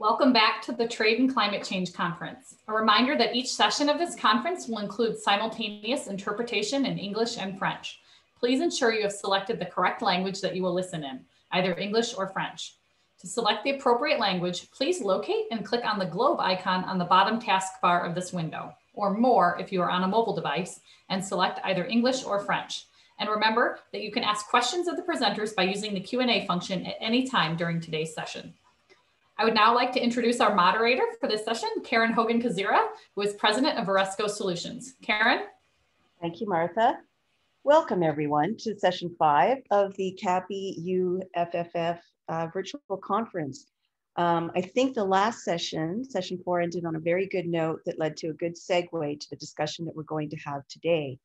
Welcome back to the Trade and Climate Change Conference. A reminder that each session of this conference will include simultaneous interpretation in English and French. Please ensure you have selected the correct language that you will listen in, either English or French. To select the appropriate language, please locate and click on the globe icon on the bottom taskbar of this window, or more if you are on a mobile device, and select either English or French. And remember that you can ask questions of the presenters by using the Q&A function at any time during today's session. I would now like to introduce our moderator for this session, Karen Haugen-Kozyra, who is president of Viresco Solutions. Karen? Thank you, Martha. Welcome everyone to session five of the CAPI UFFF uh, virtual conference. Um, I think the last session, session four, ended on a very good note that led to a good segue to the discussion that we're going to have today.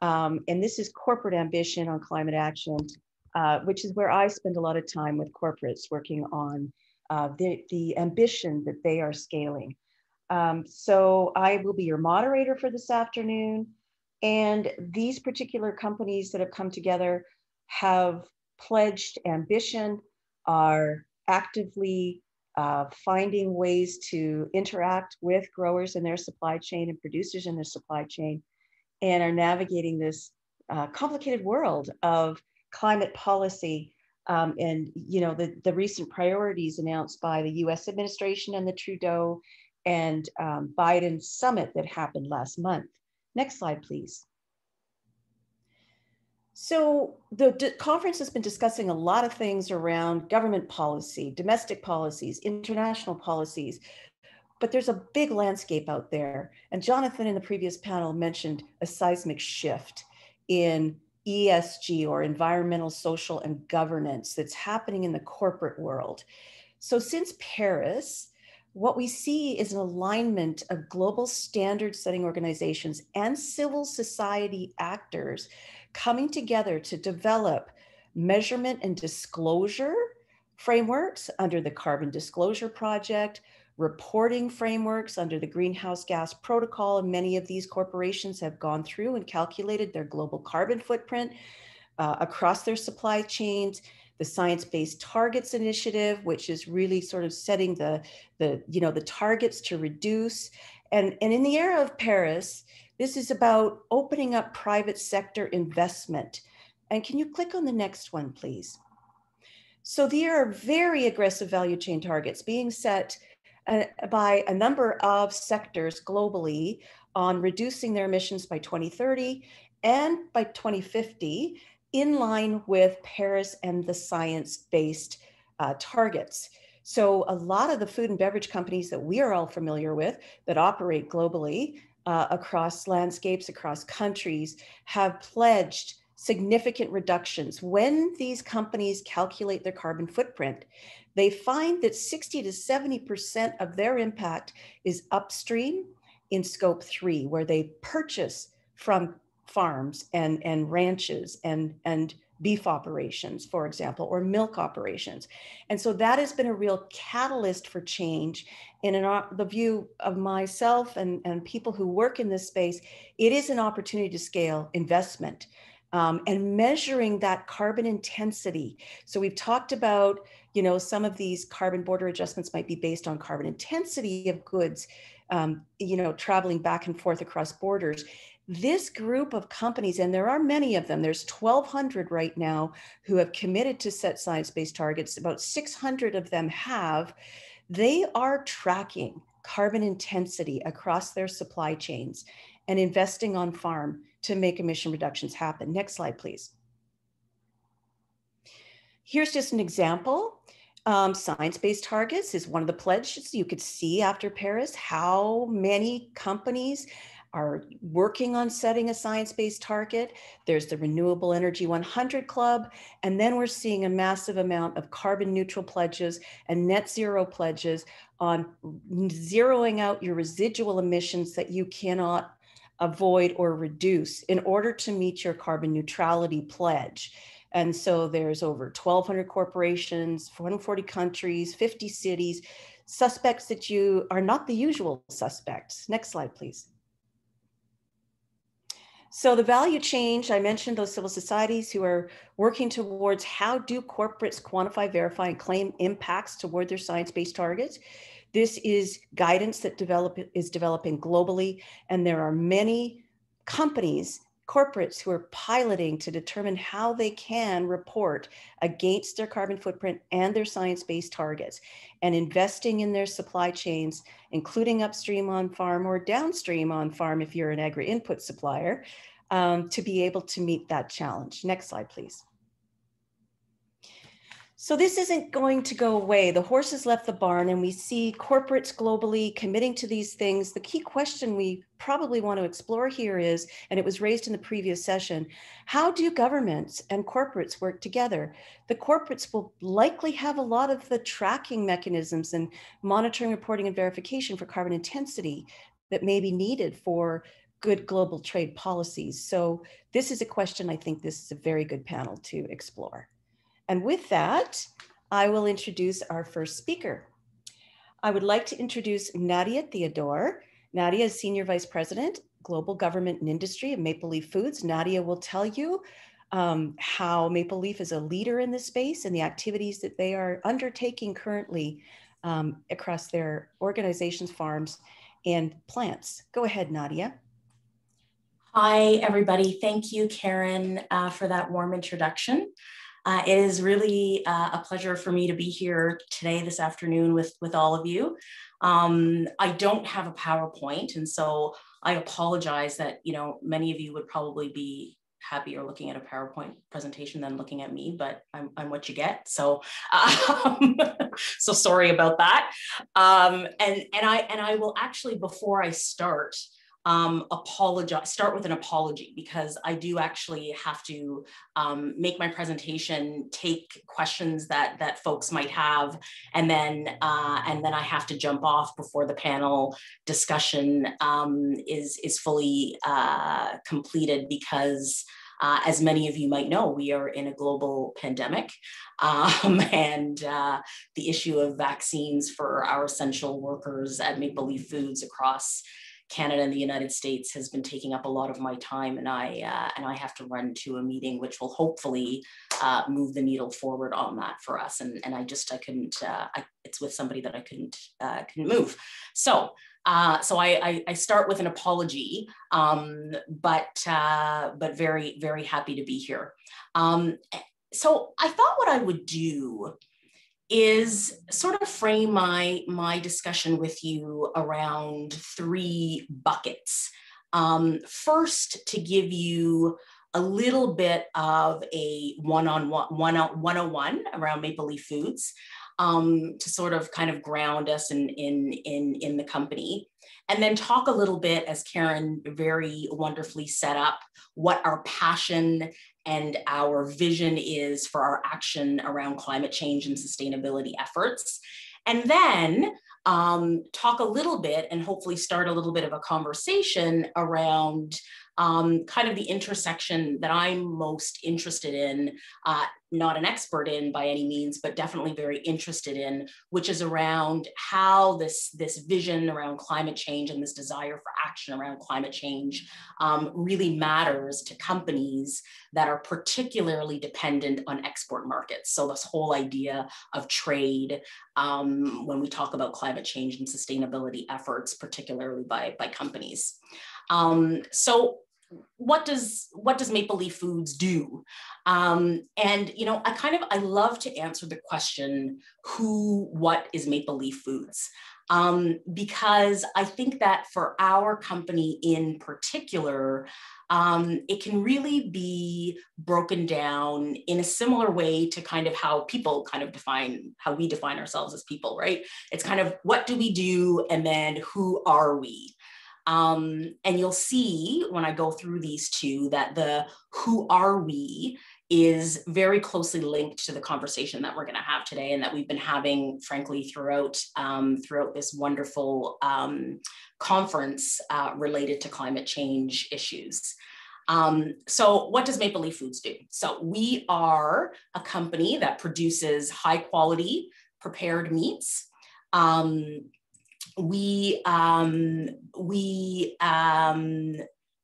Um, and this is corporate ambition on climate action, uh, which is where I spend a lot of time with corporates working on uh, the, the ambition that they are scaling. Um, so I will be your moderator for this afternoon. And these particular companies that have come together have pledged ambition, are actively uh, finding ways to interact with growers in their supply chain and producers in their supply chain and are navigating this uh, complicated world of climate policy um, and you know the, the recent priorities announced by the US administration and the Trudeau and um, Biden summit that happened last month. Next slide, please. So the conference has been discussing a lot of things around government policy, domestic policies, international policies, but there's a big landscape out there. And Jonathan in the previous panel mentioned a seismic shift in ESG or environmental, social, and governance that's happening in the corporate world. So since Paris, what we see is an alignment of global standard setting organizations and civil society actors coming together to develop measurement and disclosure frameworks under the Carbon Disclosure Project, reporting frameworks under the Greenhouse Gas Protocol. And many of these corporations have gone through and calculated their global carbon footprint uh, across their supply chains. The Science Based Targets Initiative, which is really sort of setting the, the, you know, the targets to reduce. And, and in the era of Paris, this is about opening up private sector investment. And can you click on the next one, please? So there are very aggressive value chain targets being set uh, by a number of sectors globally on reducing their emissions by 2030 and by 2050 in line with Paris and the science-based uh, targets. So a lot of the food and beverage companies that we are all familiar with that operate globally uh, across landscapes, across countries, have pledged significant reductions. When these companies calculate their carbon footprint, they find that 60 to 70% of their impact is upstream in scope three, where they purchase from farms and, and ranches and, and beef operations, for example, or milk operations. And so that has been a real catalyst for change. And in our, the view of myself and, and people who work in this space, it is an opportunity to scale investment um, and measuring that carbon intensity. So we've talked about, you know, some of these carbon border adjustments might be based on carbon intensity of goods, um, you know, traveling back and forth across borders. This group of companies, and there are many of them, there's 1,200 right now who have committed to set science-based targets. About 600 of them have. They are tracking carbon intensity across their supply chains and investing on farm to make emission reductions happen. Next slide, please. Here's just an example. Um, Science-based targets is one of the pledges. You could see after Paris how many companies are working on setting a science-based target. There's the Renewable Energy 100 Club, and then we're seeing a massive amount of carbon neutral pledges and net zero pledges on zeroing out your residual emissions that you cannot avoid or reduce in order to meet your carbon neutrality pledge. And so there's over 1,200 corporations, 140 countries, 50 cities, suspects that you are not the usual suspects. Next slide, please. So the value change, I mentioned those civil societies who are working towards how do corporates quantify, verify, and claim impacts toward their science-based targets. This is guidance that develop, is developing globally, and there are many companies corporates who are piloting to determine how they can report against their carbon footprint and their science-based targets and investing in their supply chains, including upstream on farm or downstream on farm if you're an agri-input supplier, um, to be able to meet that challenge. Next slide, please. So this isn't going to go away. The horses left the barn and we see corporates globally committing to these things. The key question we probably want to explore here is, and it was raised in the previous session, how do governments and corporates work together? The corporates will likely have a lot of the tracking mechanisms and monitoring, reporting, and verification for carbon intensity that may be needed for good global trade policies. So this is a question I think this is a very good panel to explore. And with that, I will introduce our first speaker. I would like to introduce Nadia Theodore. Nadia is Senior Vice President, Global Government and Industry of Maple Leaf Foods. Nadia will tell you um, how Maple Leaf is a leader in this space and the activities that they are undertaking currently um, across their organizations, farms, and plants. Go ahead, Nadia. Hi, everybody. Thank you, Karen, uh, for that warm introduction. Uh, it is really uh, a pleasure for me to be here today, this afternoon with, with all of you. Um, I don't have a PowerPoint, and so I apologize that, you know, many of you would probably be happier looking at a PowerPoint presentation than looking at me, but I'm, I'm what you get. So, um, so sorry about that. Um, and, and I, and I will actually, before I start, um, apologize, start with an apology because I do actually have to um, make my presentation, take questions that that folks might have, and then uh, and then I have to jump off before the panel discussion um, is is fully uh, completed because. Uh, as many of you might know, we are in a global pandemic, um, and uh, the issue of vaccines for our essential workers at Maple Leaf Foods across Canada and the United States has been taking up a lot of my time, and I uh, and I have to run to a meeting which will hopefully uh, move the needle forward on that for us. And and I just I couldn't. Uh, I, it's with somebody that I couldn't uh, couldn't move. So. Uh, so I, I, I, start with an apology, um, but uh, but very very happy to be here. Um, so I thought what I would do is sort of frame my my discussion with you around three buckets. Um, first, to give you a little bit of a one-on-one, one-on-one around Maple Leaf Foods um, to sort of kind of ground us in, in, in, in the company. And then talk a little bit, as Karen very wonderfully set up, what our passion and our vision is for our action around climate change and sustainability efforts. And then um, talk a little bit and hopefully start a little bit of a conversation around um, kind of the intersection that I'm most interested in, uh, not an expert in by any means, but definitely very interested in, which is around how this, this vision around climate change and this desire for action around climate change um, really matters to companies that are particularly dependent on export markets. So this whole idea of trade um, when we talk about climate change and sustainability efforts, particularly by, by companies. Um, so what does what does Maple Leaf Foods do? Um, and you know, I kind of I love to answer the question, who, what is Maple Leaf Foods? Um, because I think that for our company in particular, um, it can really be broken down in a similar way to kind of how people kind of define how we define ourselves as people, right? It's kind of what do we do, and then who are we? Um, and you'll see when I go through these two that the who are we is very closely linked to the conversation that we're going to have today and that we've been having, frankly, throughout um, throughout this wonderful um, conference uh, related to climate change issues. Um, so what does Maple Leaf Foods do? So we are a company that produces high quality prepared meats. We um, we um,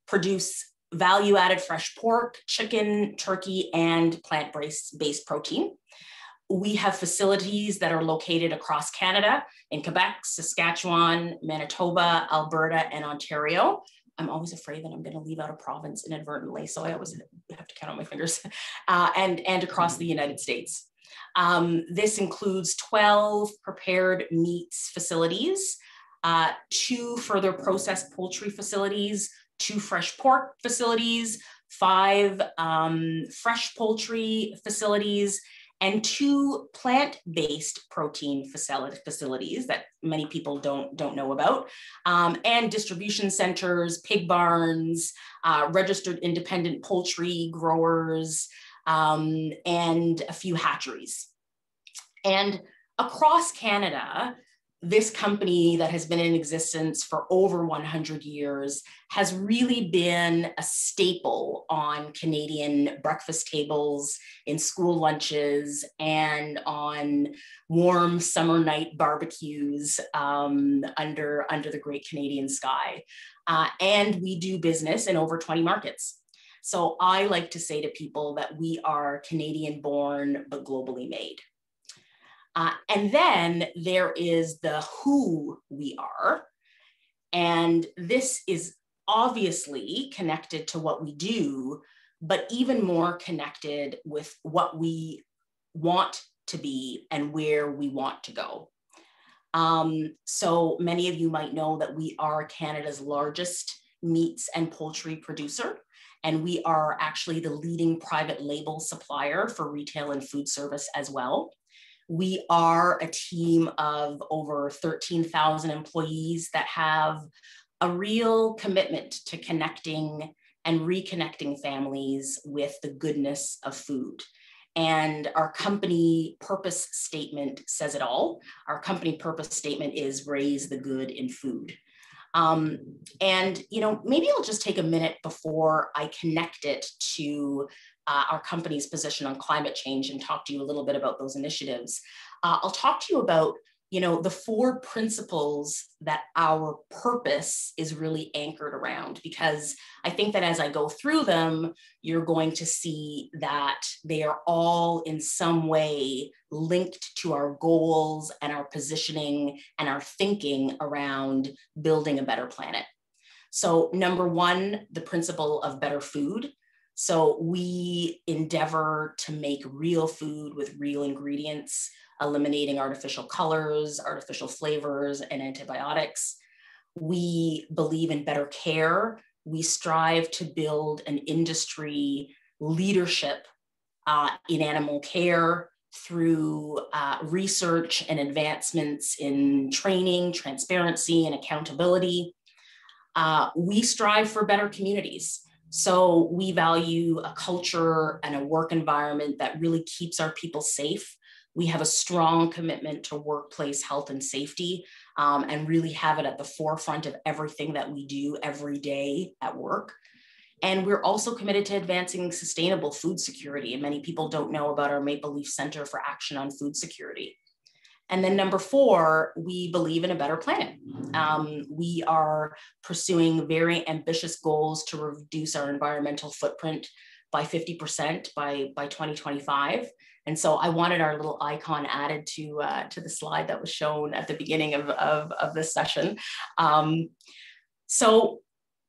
produce value added fresh pork, chicken, turkey, and plant based protein. We have facilities that are located across Canada in Quebec, Saskatchewan, Manitoba, Alberta, and Ontario. I'm always afraid that I'm going to leave out a province inadvertently, so I always have to count on my fingers, uh, and, and across the United States. Um, this includes 12 prepared meats facilities, uh, two further processed poultry facilities, two fresh pork facilities, five um, fresh poultry facilities, and two plant-based protein facilities that many people don't, don't know about, um, and distribution centers, pig barns, uh, registered independent poultry growers, um, and a few hatcheries. And across Canada, this company that has been in existence for over 100 years has really been a staple on Canadian breakfast tables, in school lunches, and on warm summer night barbecues um, under, under the great Canadian sky. Uh, and we do business in over 20 markets. So I like to say to people that we are Canadian born, but globally made. Uh, and then there is the who we are. And this is obviously connected to what we do, but even more connected with what we want to be and where we want to go. Um, so many of you might know that we are Canada's largest meats and poultry producer, and we are actually the leading private label supplier for retail and food service as well. We are a team of over 13,000 employees that have a real commitment to connecting and reconnecting families with the goodness of food. And our company purpose statement says it all. Our company purpose statement is raise the good in food. Um, and you know, maybe I'll just take a minute before I connect it to uh, our company's position on climate change and talk to you a little bit about those initiatives. Uh, I'll talk to you about you know the four principles that our purpose is really anchored around because i think that as i go through them you're going to see that they are all in some way linked to our goals and our positioning and our thinking around building a better planet. So number one the principle of better food. So we endeavor to make real food with real ingredients, eliminating artificial colors, artificial flavors, and antibiotics. We believe in better care. We strive to build an industry leadership uh, in animal care through uh, research and advancements in training, transparency, and accountability. Uh, we strive for better communities. So we value a culture and a work environment that really keeps our people safe. We have a strong commitment to workplace health and safety um, and really have it at the forefront of everything that we do every day at work. And we're also committed to advancing sustainable food security. And many people don't know about our Maple Leaf Center for Action on Food Security. And then number four, we believe in a better planet. Um, we are pursuing very ambitious goals to reduce our environmental footprint by 50% by, by 2025. And so I wanted our little icon added to, uh, to the slide that was shown at the beginning of, of, of this session. Um, so,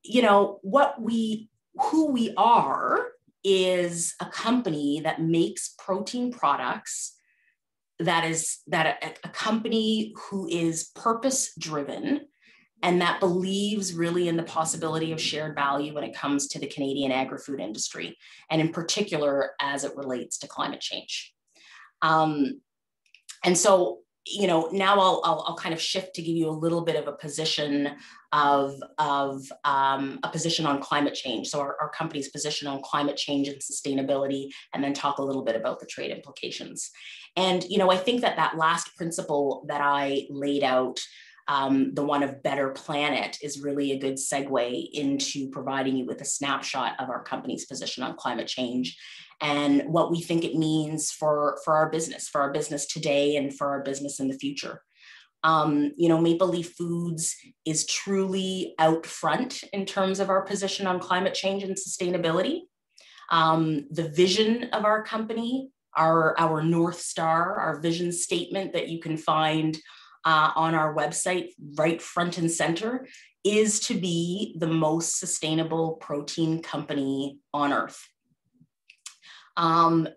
you know, what we, who we are is a company that makes protein products that is that a, a company who is purpose driven and that believes really in the possibility of shared value when it comes to the Canadian agri-food industry, and in particular as it relates to climate change. Um, and so you know, now I'll, I'll, I'll, kind of shift to give you a little bit of a position of, of um, a position on climate change. So our, our company's position on climate change and sustainability, and then talk a little bit about the trade implications. And, you know, I think that that last principle that I laid out um, the one of Better Planet is really a good segue into providing you with a snapshot of our company's position on climate change and what we think it means for, for our business, for our business today and for our business in the future. Um, you know, Maple Leaf Foods is truly out front in terms of our position on climate change and sustainability. Um, the vision of our company, our, our North Star, our vision statement that you can find uh, on our website, right front and center, is to be the most sustainable protein company on earth. Um,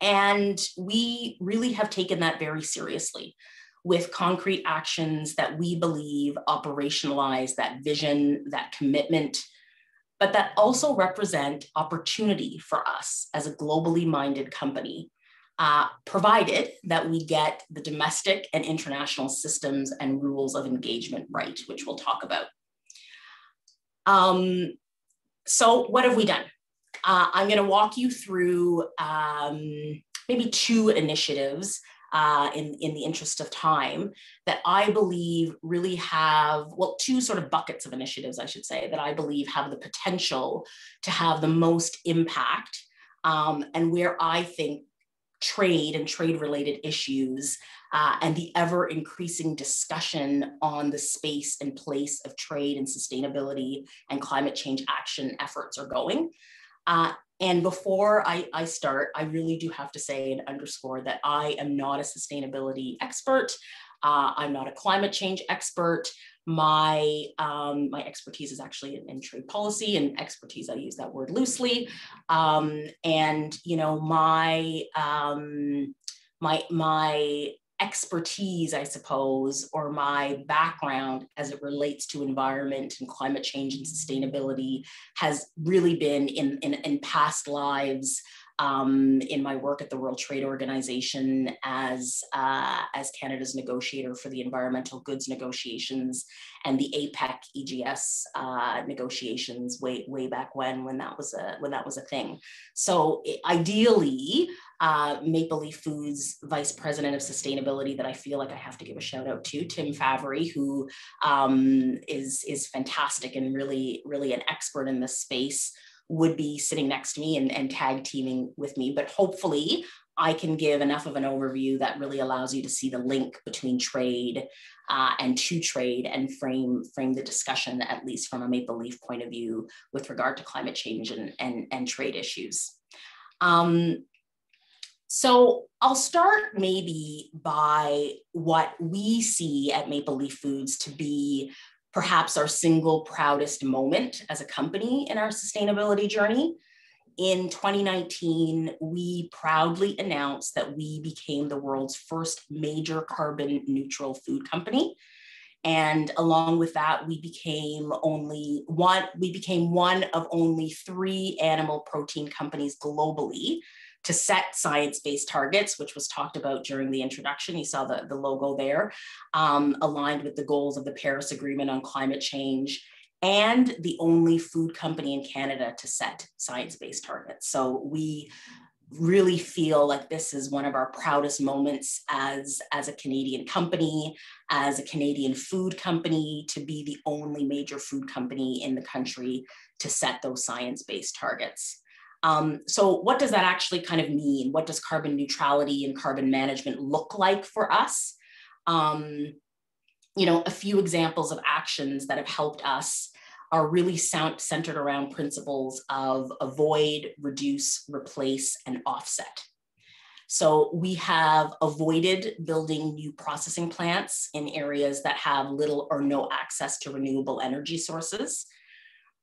and we really have taken that very seriously with concrete actions that we believe operationalize that vision, that commitment, but that also represent opportunity for us as a globally minded company, uh, provided that we get the domestic and international systems and rules of engagement right, which we'll talk about. Um, so, what have we done? Uh, I'm going to walk you through um, maybe two initiatives uh, in, in the interest of time that I believe really have, well, two sort of buckets of initiatives, I should say, that I believe have the potential to have the most impact um, and where I think trade and trade related issues uh, and the ever increasing discussion on the space and place of trade and sustainability and climate change action efforts are going. Uh, and before I, I, start, I really do have to say and underscore that I am not a sustainability expert. Uh, I'm not a climate change expert. My, um, my expertise is actually in, in, trade policy and expertise, I use that word loosely. Um, and, you know, my, um, my, my expertise, I suppose, or my background as it relates to environment and climate change and sustainability has really been in, in, in past lives um, in my work at the World Trade Organization as, uh, as Canada's negotiator for the environmental goods negotiations and the APEC EGS uh, negotiations way, way back when, when that was a, when that was a thing. So ideally, uh, Maple Leaf Foods Vice President of Sustainability that I feel like I have to give a shout out to, Tim Faveri, who um, is is fantastic and really, really an expert in this space would be sitting next to me and, and tag teaming with me. But hopefully, I can give enough of an overview that really allows you to see the link between trade uh, and to trade and frame frame the discussion at least from a Maple Leaf point of view with regard to climate change and and, and trade issues. Um, so I'll start maybe by what we see at Maple Leaf Foods to be perhaps our single proudest moment as a company in our sustainability journey. In 2019, we proudly announced that we became the world's first major carbon neutral food company. And along with that, we became only one, we became one of only three animal protein companies globally to set science-based targets, which was talked about during the introduction. You saw the, the logo there, um, aligned with the goals of the Paris Agreement on climate change and the only food company in Canada to set science-based targets. So we really feel like this is one of our proudest moments as, as a Canadian company, as a Canadian food company, to be the only major food company in the country to set those science-based targets. Um, so what does that actually kind of mean? What does carbon neutrality and carbon management look like for us? Um, you know, a few examples of actions that have helped us are really sound, centered around principles of avoid, reduce, replace, and offset. So we have avoided building new processing plants in areas that have little or no access to renewable energy sources.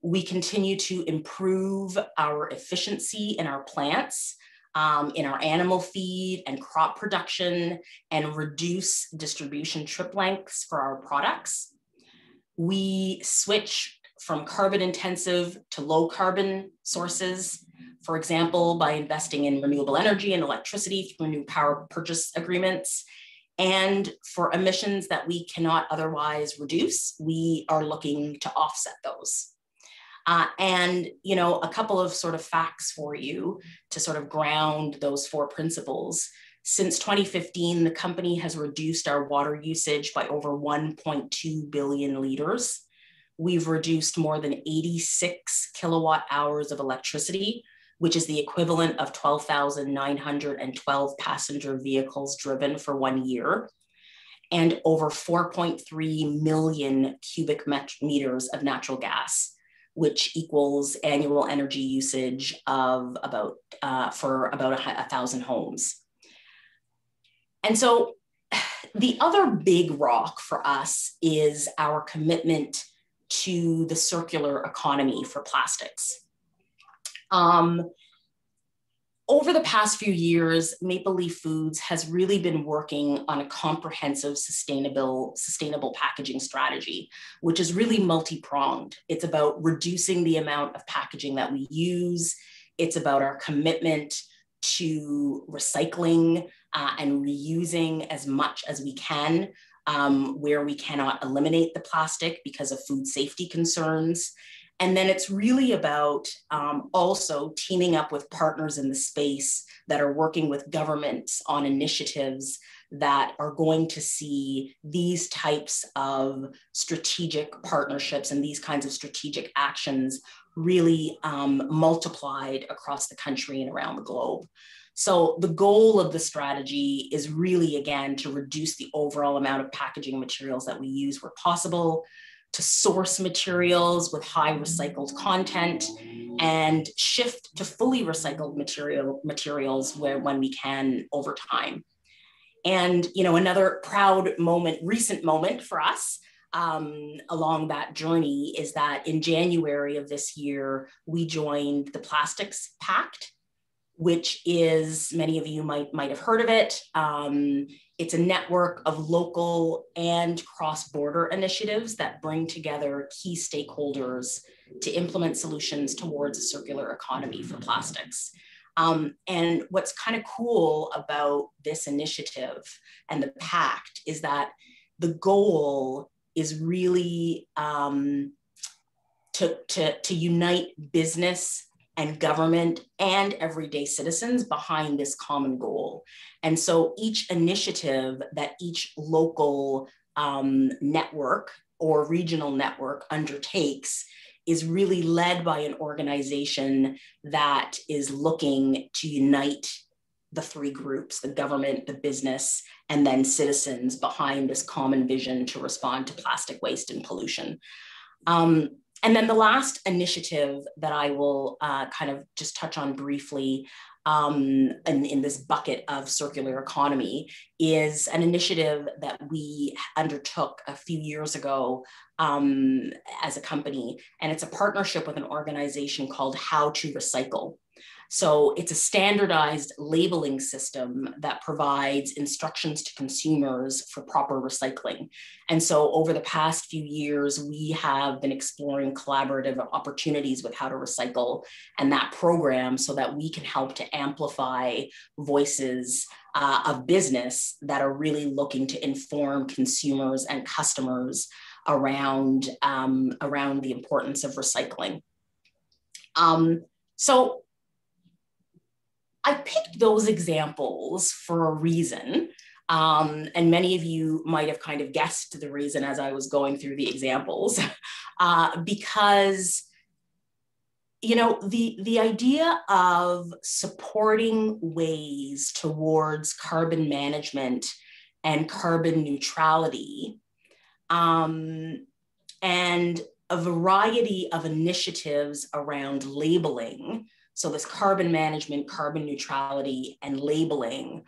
We continue to improve our efficiency in our plants, um, in our animal feed and crop production, and reduce distribution trip lengths for our products. We switch from carbon intensive to low carbon sources, for example, by investing in renewable energy and electricity through new power purchase agreements. And for emissions that we cannot otherwise reduce, we are looking to offset those. Uh, and you know a couple of sort of facts for you to sort of ground those four principles. Since 2015 the company has reduced our water usage by over 1.2 billion liters. We've reduced more than 86 kilowatt hours of electricity which is the equivalent of 12,912 passenger vehicles driven for one year and over 4.3 million cubic meters of natural gas, which equals annual energy usage of about uh, for about a, a thousand homes. And so the other big rock for us is our commitment to the circular economy for plastics. Um, over the past few years, Maple Leaf Foods has really been working on a comprehensive sustainable, sustainable packaging strategy, which is really multi-pronged. It's about reducing the amount of packaging that we use. It's about our commitment to recycling uh, and reusing as much as we can um, where we cannot eliminate the plastic because of food safety concerns. And then it's really about um, also teaming up with partners in the space that are working with governments on initiatives that are going to see these types of strategic partnerships and these kinds of strategic actions really um, multiplied across the country and around the globe. So the goal of the strategy is really, again, to reduce the overall amount of packaging materials that we use where possible, to source materials with high recycled content, and shift to fully recycled material materials where when we can over time. And you know, another proud moment, recent moment for us um, along that journey is that in January of this year, we joined the Plastics Pact, which is many of you might might have heard of it. Um, it's a network of local and cross-border initiatives that bring together key stakeholders to implement solutions towards a circular economy for plastics. Um, and what's kind of cool about this initiative and the pact is that the goal is really um, to, to, to unite business and government and everyday citizens behind this common goal. And so each initiative that each local um, network or regional network undertakes is really led by an organization that is looking to unite the three groups the government, the business, and then citizens behind this common vision to respond to plastic waste and pollution. Um, and then the last initiative that I will uh, kind of just touch on briefly um, in, in this bucket of circular economy is an initiative that we undertook a few years ago um, as a company. And it's a partnership with an organization called How to Recycle. So it's a standardized labeling system that provides instructions to consumers for proper recycling. And so over the past few years, we have been exploring collaborative opportunities with how to recycle and that program so that we can help to amplify voices uh, of business that are really looking to inform consumers and customers around, um, around the importance of recycling. Um, so I picked those examples for a reason. Um, and many of you might have kind of guessed the reason as I was going through the examples, uh, because you know the the idea of supporting ways towards carbon management and carbon neutrality um, and a variety of initiatives around labeling so, this carbon management, carbon neutrality, and labeling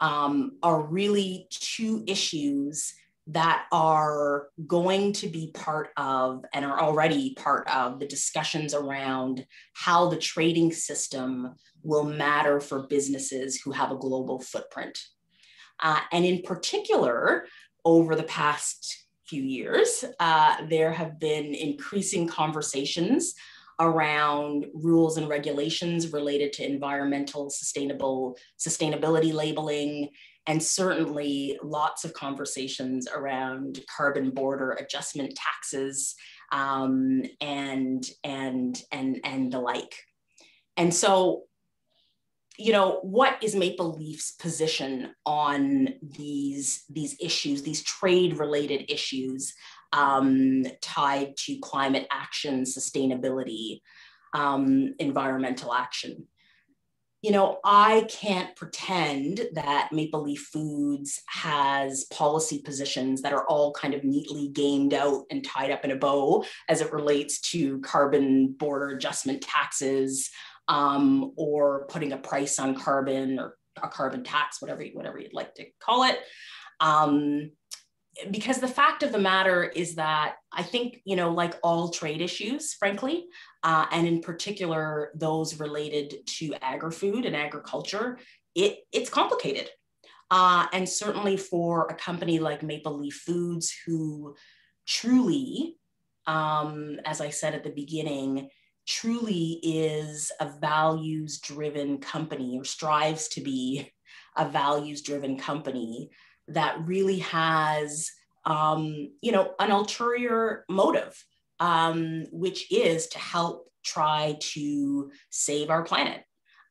um, are really two issues that are going to be part of and are already part of the discussions around how the trading system will matter for businesses who have a global footprint. Uh, and in particular, over the past few years, uh, there have been increasing conversations around rules and regulations related to environmental sustainable sustainability labeling and certainly lots of conversations around carbon border adjustment taxes um, and and and and the like. And so you know what is maple leaf's position on these these issues these trade related issues um, tied to climate action, sustainability, um, environmental action. you know, I can't pretend that Maple Leaf Foods has policy positions that are all kind of neatly gamed out and tied up in a bow as it relates to carbon border adjustment taxes um, or putting a price on carbon or a carbon tax, whatever, whatever you'd like to call it. Um, because the fact of the matter is that I think, you know, like all trade issues, frankly, uh, and in particular those related to agri-food and agriculture, it, it's complicated. Uh, and certainly for a company like Maple Leaf Foods, who truly, um, as I said at the beginning, truly is a values driven company or strives to be a values driven company that really has um, you know an ulterior motive um, which is to help try to save our planet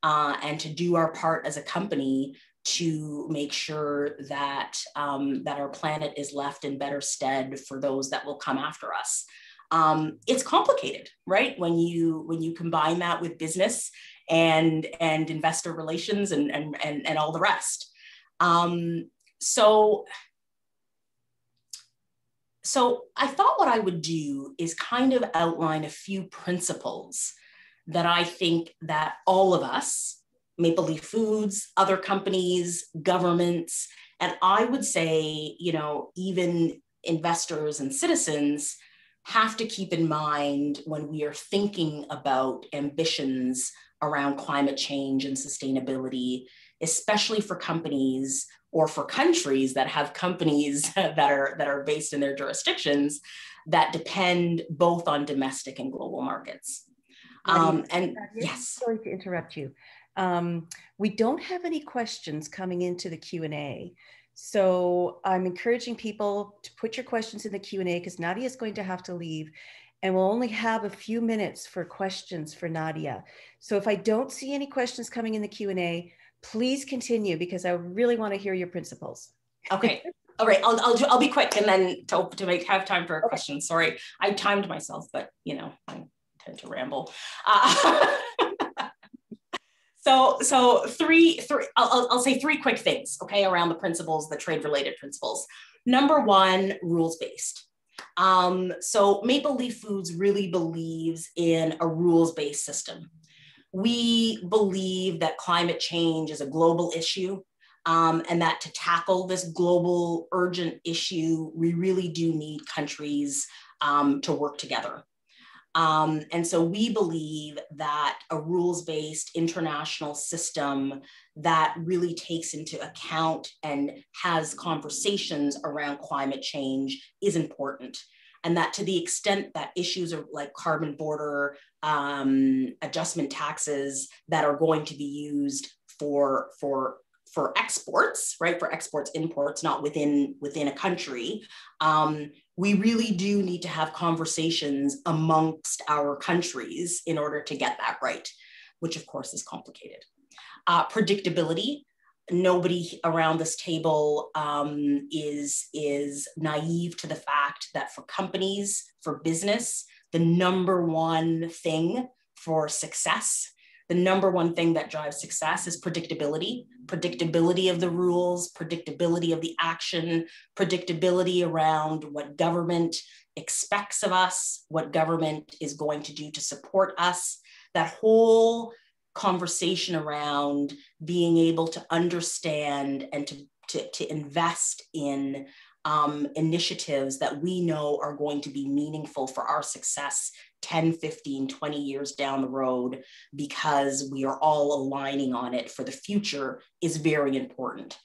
uh, and to do our part as a company to make sure that um, that our planet is left in better stead for those that will come after us. Um, it's complicated right? When you when you combine that with business and and investor relations and and and, and all the rest. Um, so so I thought what I would do is kind of outline a few principles that I think that all of us, Maple Leaf Foods, other companies, governments, and I would say, you know, even investors and citizens have to keep in mind when we are thinking about ambitions around climate change and sustainability, especially for companies or for countries that have companies that are that are based in their jurisdictions that depend both on domestic and global markets. Um, and yes, sorry to interrupt you. Um, we don't have any questions coming into the Q and A. So I'm encouraging people to put your questions in the Q&A because Nadia is going to have to leave and we'll only have a few minutes for questions for Nadia. So if I don't see any questions coming in the Q&A, please continue because I really want to hear your principles. Okay. All right, I'll, I'll, I'll be quick and then to, to make have time for a question. Sorry, I timed myself, but you know, I tend to ramble. Uh, So, so three, three, I'll, I'll say three quick things, okay, around the principles, the trade related principles. Number one, rules based. Um, so Maple Leaf Foods really believes in a rules based system. We believe that climate change is a global issue um, and that to tackle this global urgent issue, we really do need countries um, to work together. Um, and so we believe that a rules based international system that really takes into account and has conversations around climate change is important. And that to the extent that issues are like carbon border um, adjustment taxes that are going to be used for, for for exports, right? For exports, imports, not within within a country. Um, we really do need to have conversations amongst our countries in order to get that right, which of course is complicated. Uh, predictability. Nobody around this table um, is, is naive to the fact that for companies, for business, the number one thing for success. The number one thing that drives success is predictability predictability of the rules predictability of the action predictability around what government expects of us what government is going to do to support us. That whole conversation around being able to understand and to, to, to invest in um, initiatives that we know are going to be meaningful for our success 10, 15, 20 years down the road because we are all aligning on it for the future is very important.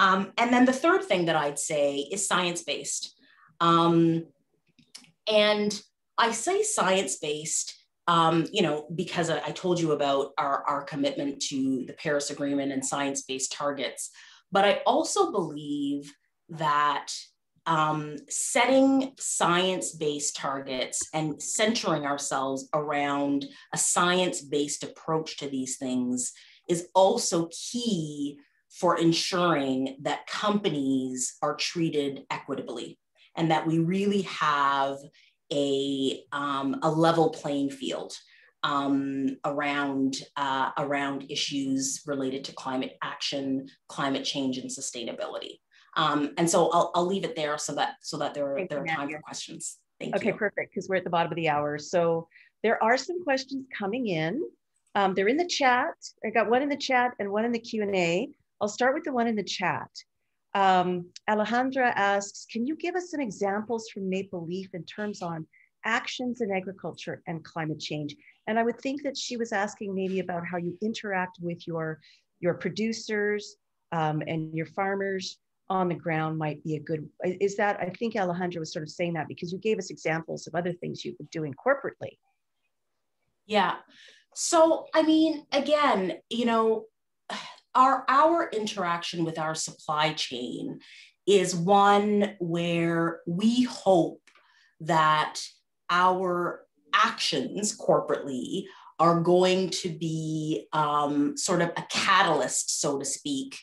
Um, and then the third thing that I'd say is science based. Um, and I say science based, um, you know, because I, I told you about our, our commitment to the Paris Agreement and science based targets. But I also believe that um, setting science based targets and centering ourselves around a science based approach to these things is also key for ensuring that companies are treated equitably and that we really have a, um, a level playing field. um, around uh, around issues related to climate action, climate change, and sustainability. Um, and so I'll, I'll leave it there so that so that there are, there are time for questions. Thank okay, you. perfect, because we're at the bottom of the hour. So there are some questions coming in. Um, they're in the chat. I got one in the chat and one in the Q&A. I'll start with the one in the chat. Um, Alejandra asks, can you give us some examples from Maple Leaf in terms on actions in agriculture and climate change? And I would think that she was asking maybe about how you interact with your, your producers um, and your farmers on the ground might be a good, is that, I think Alejandra was sort of saying that because you gave us examples of other things you've been doing corporately. Yeah. So, I mean, again, you know, our, our interaction with our supply chain is one where we hope that our actions corporately are going to be um, sort of a catalyst, so to speak,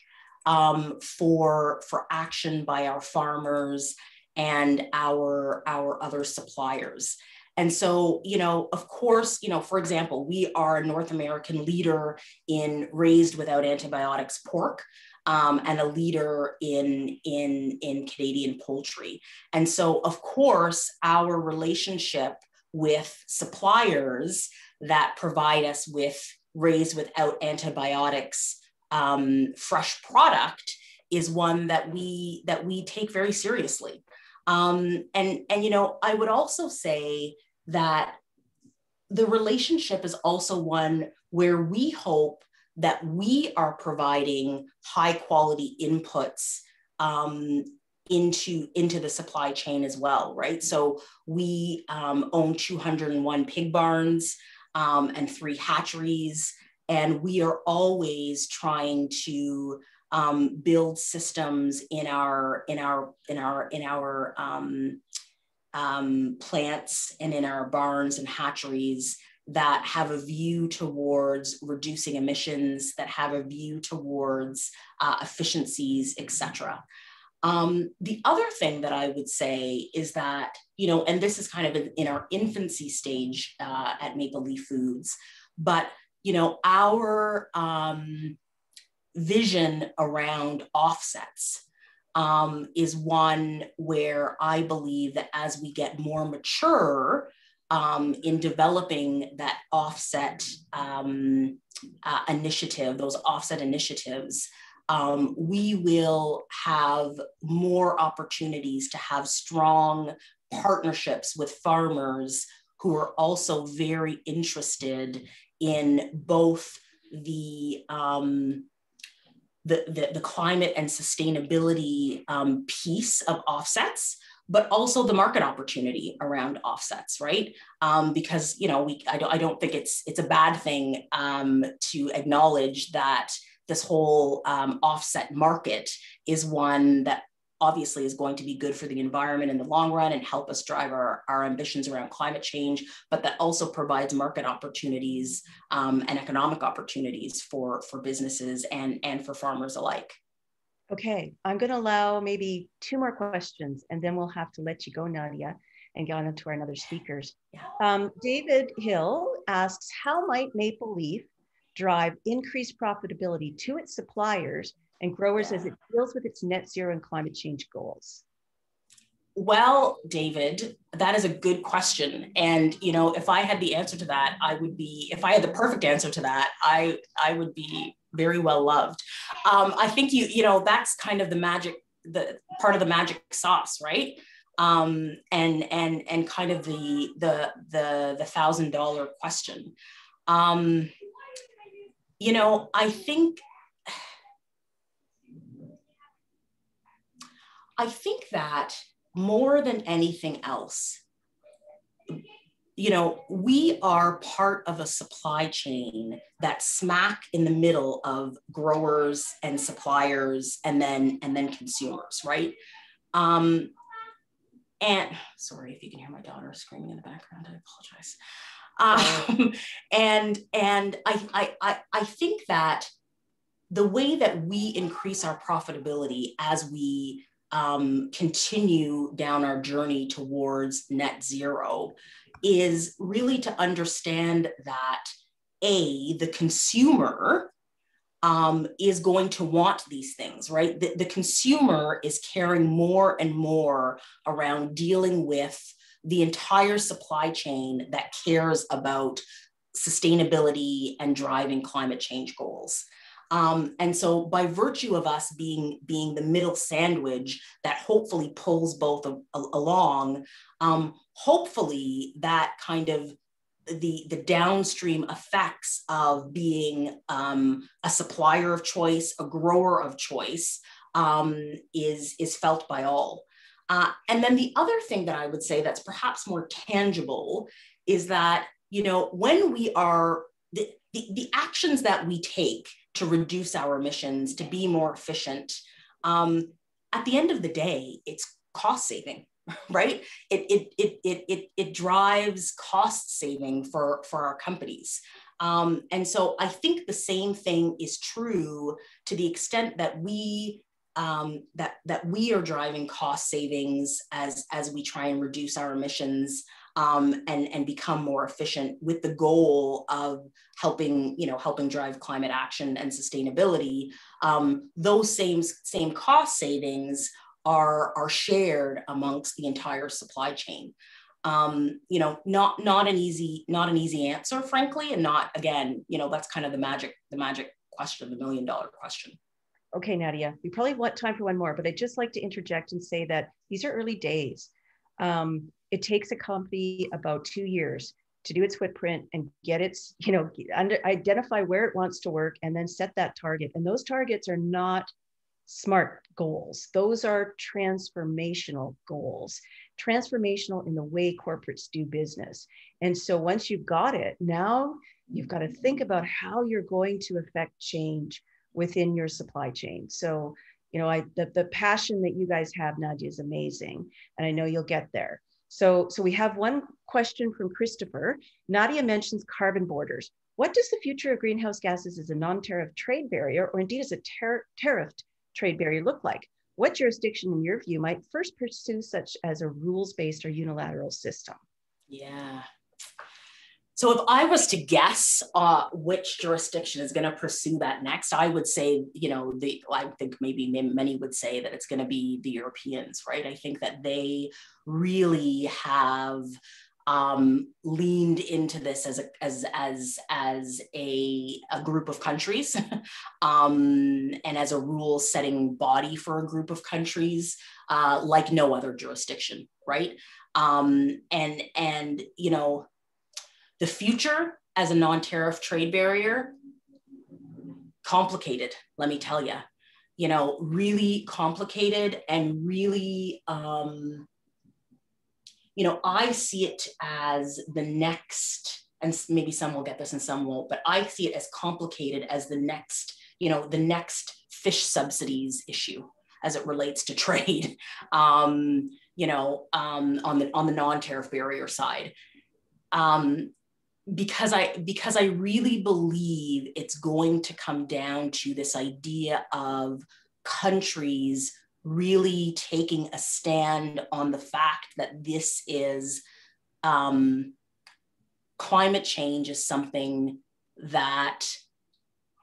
um, for, for action by our farmers and our, our other suppliers. And so, you know, of course, you know, for example, we are a North American leader in raised without antibiotics pork. Um, and a leader in, in, in Canadian poultry. And so, of course, our relationship with suppliers that provide us with raised without antibiotics um, fresh product is one that we that we take very seriously. Um, and and you know, I would also say that the relationship is also one where we hope that we are providing high quality inputs um, into into the supply chain as well, right? So we um, own 201 pig barns um, and three hatcheries, and we are always trying to um, build systems in our in our in our in our um, um, plants and in our barns and hatcheries that have a view towards reducing emissions, that have a view towards uh, efficiencies, etc. Um, the other thing that I would say is that, you know, and this is kind of in, our infancy stage uh, at Maple Leaf Foods, but, you know, our um, vision around offsets um, is one where I believe that as we get more mature um, in developing that offset um, uh, initiative, those offset initiatives, um, we will have more opportunities to have strong partnerships with farmers who are also very interested in both the um, the, the, the climate and sustainability um, piece of offsets, but also the market opportunity around offsets, right? Um, because you know, we I don't, I don't think it's it's a bad thing um, to acknowledge that this whole um, offset market is one that obviously is going to be good for the environment in the long run and help us drive our, our ambitions around climate change, but that also provides market opportunities um, and economic opportunities for, for businesses and, and for farmers alike. Okay, I'm going to allow maybe two more questions and then we'll have to let you go, Nadia, and get on to our other speakers. Um, David Hill asks, how might Maple Leaf drive increased profitability to its suppliers and growers as it deals with its net zero and climate change goals? Well, David, that is a good question. And you know, if I had the answer to that, I would be if I had the perfect answer to that, I I would be very well loved. Um, I think you you know that's kind of the magic the part of the magic sauce, right? Um, and and and kind of the the the the thousand dollar question. Um, you know, I think I think that more than anything else, you know, we are part of a supply chain that's smack in the middle of growers and suppliers and then and then consumers, right? Um, and sorry if you can hear my daughter screaming in the background, I apologize. Um, and and I, I, I think that the way that we increase our profitability as we um, continue down our journey towards net zero is really to understand that a the consumer um, is going to want these things, right? The, the consumer is caring more and more around dealing with the entire supply chain that cares about sustainability and driving climate change goals. Um, and so by virtue of us being, being the middle sandwich that hopefully pulls both a, a, along, um, hopefully that kind of the, the downstream effects of being um, a supplier of choice, a grower of choice, um, is, is felt by all. Uh, and then the other thing that I would say that's perhaps more tangible is that, you know, when we are, the, the, the actions that we take to reduce our emissions, to be more efficient, um, at the end of the day, it's cost saving right? It it it it it, it drives cost saving for for our companies. Um, and so i think the same thing is true to the extent that we um, that that we are driving cost savings as as we try and reduce our emissions um, and and become more efficient with the goal of helping you know helping drive climate action and sustainability um, those same same cost savings are, are shared amongst the entire supply chain. Um, you know, not not an easy not an easy answer, frankly, and not again, you know, that's kind of the magic the magic question, the million dollar question. Okay, Nadia, we probably want time for one more, but I'd just like to interject and say that these are early days. Um, it takes a company about two years to do its footprint and get its, you know, under, identify where it wants to work and then set that target. And those targets are not SMART goals. Those are transformational goals, transformational in the way corporates do business. And so once you've got it, now you've got to think about how you're going to affect change within your supply chain. So, you know, I the, the passion that you guys have, Nadia, is amazing. And I know you'll get there. So, so we have one question from Christopher. Nadia mentions carbon borders. What does the future of greenhouse gases as a non-tariff trade barrier, or indeed as a tar- tariffed trade barrier look like? What jurisdiction, in your view, might first pursue such as a rules based or unilateral system? Yeah. So if I was to guess uh, which jurisdiction is going to pursue that next, I would say, you know, the I think maybe many would say that it's going to be the Europeans, right? I think that they really have um, leaned into this as a as as as a, a group of countries um, and as a rule setting body for a group of countries uh, like no other jurisdiction right um, and and you know the future as a non-tariff trade barrier complicated let me tell you you know really complicated and really um, you know, I see it as the next, and maybe some will get this and some won't, but I see it as complicated as the next, you know, the next fish subsidies issue as it relates to trade, um, you know, um, on the on the non-tariff barrier side. Um, because I because I really believe it's going to come down to this idea of countries really taking a stand on the fact that this is um, climate change is something that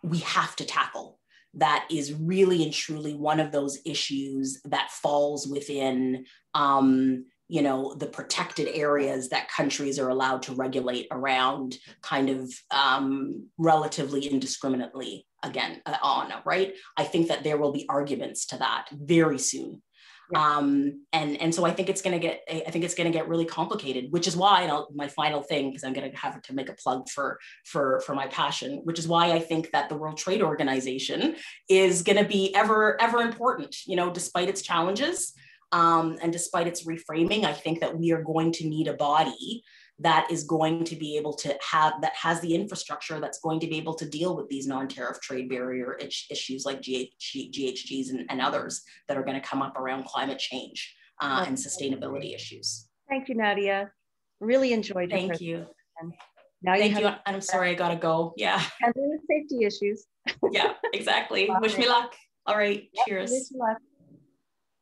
we have to tackle that is really and truly one of those issues that falls within um, you know the protected areas that countries are allowed to regulate around kind of um, relatively indiscriminately again uh, on right? I think that there will be arguments to that very soon. Yeah. um, and and so i think it's going to get i think it's going to get really complicated which is why and I'll, my final thing because i'm going to have to make a plug for for for my passion which is why i think that the world trade organization is going to be ever ever important you know despite its challenges um, and despite its reframing, I think that we are going to need a body that is going to be able to have that has the infrastructure that's going to be able to deal with these non-tariff trade barrier issues like GH, GHGs and, and, others that are going to come up around climate change uh, and sustainability issues. Thank you, Nadia. Really enjoyed it. Thank you. Now Thank you. you. And I'm sorry I gotta go. Yeah. And the safety issues. yeah, exactly. Wish me luck. All right. Yep, cheers.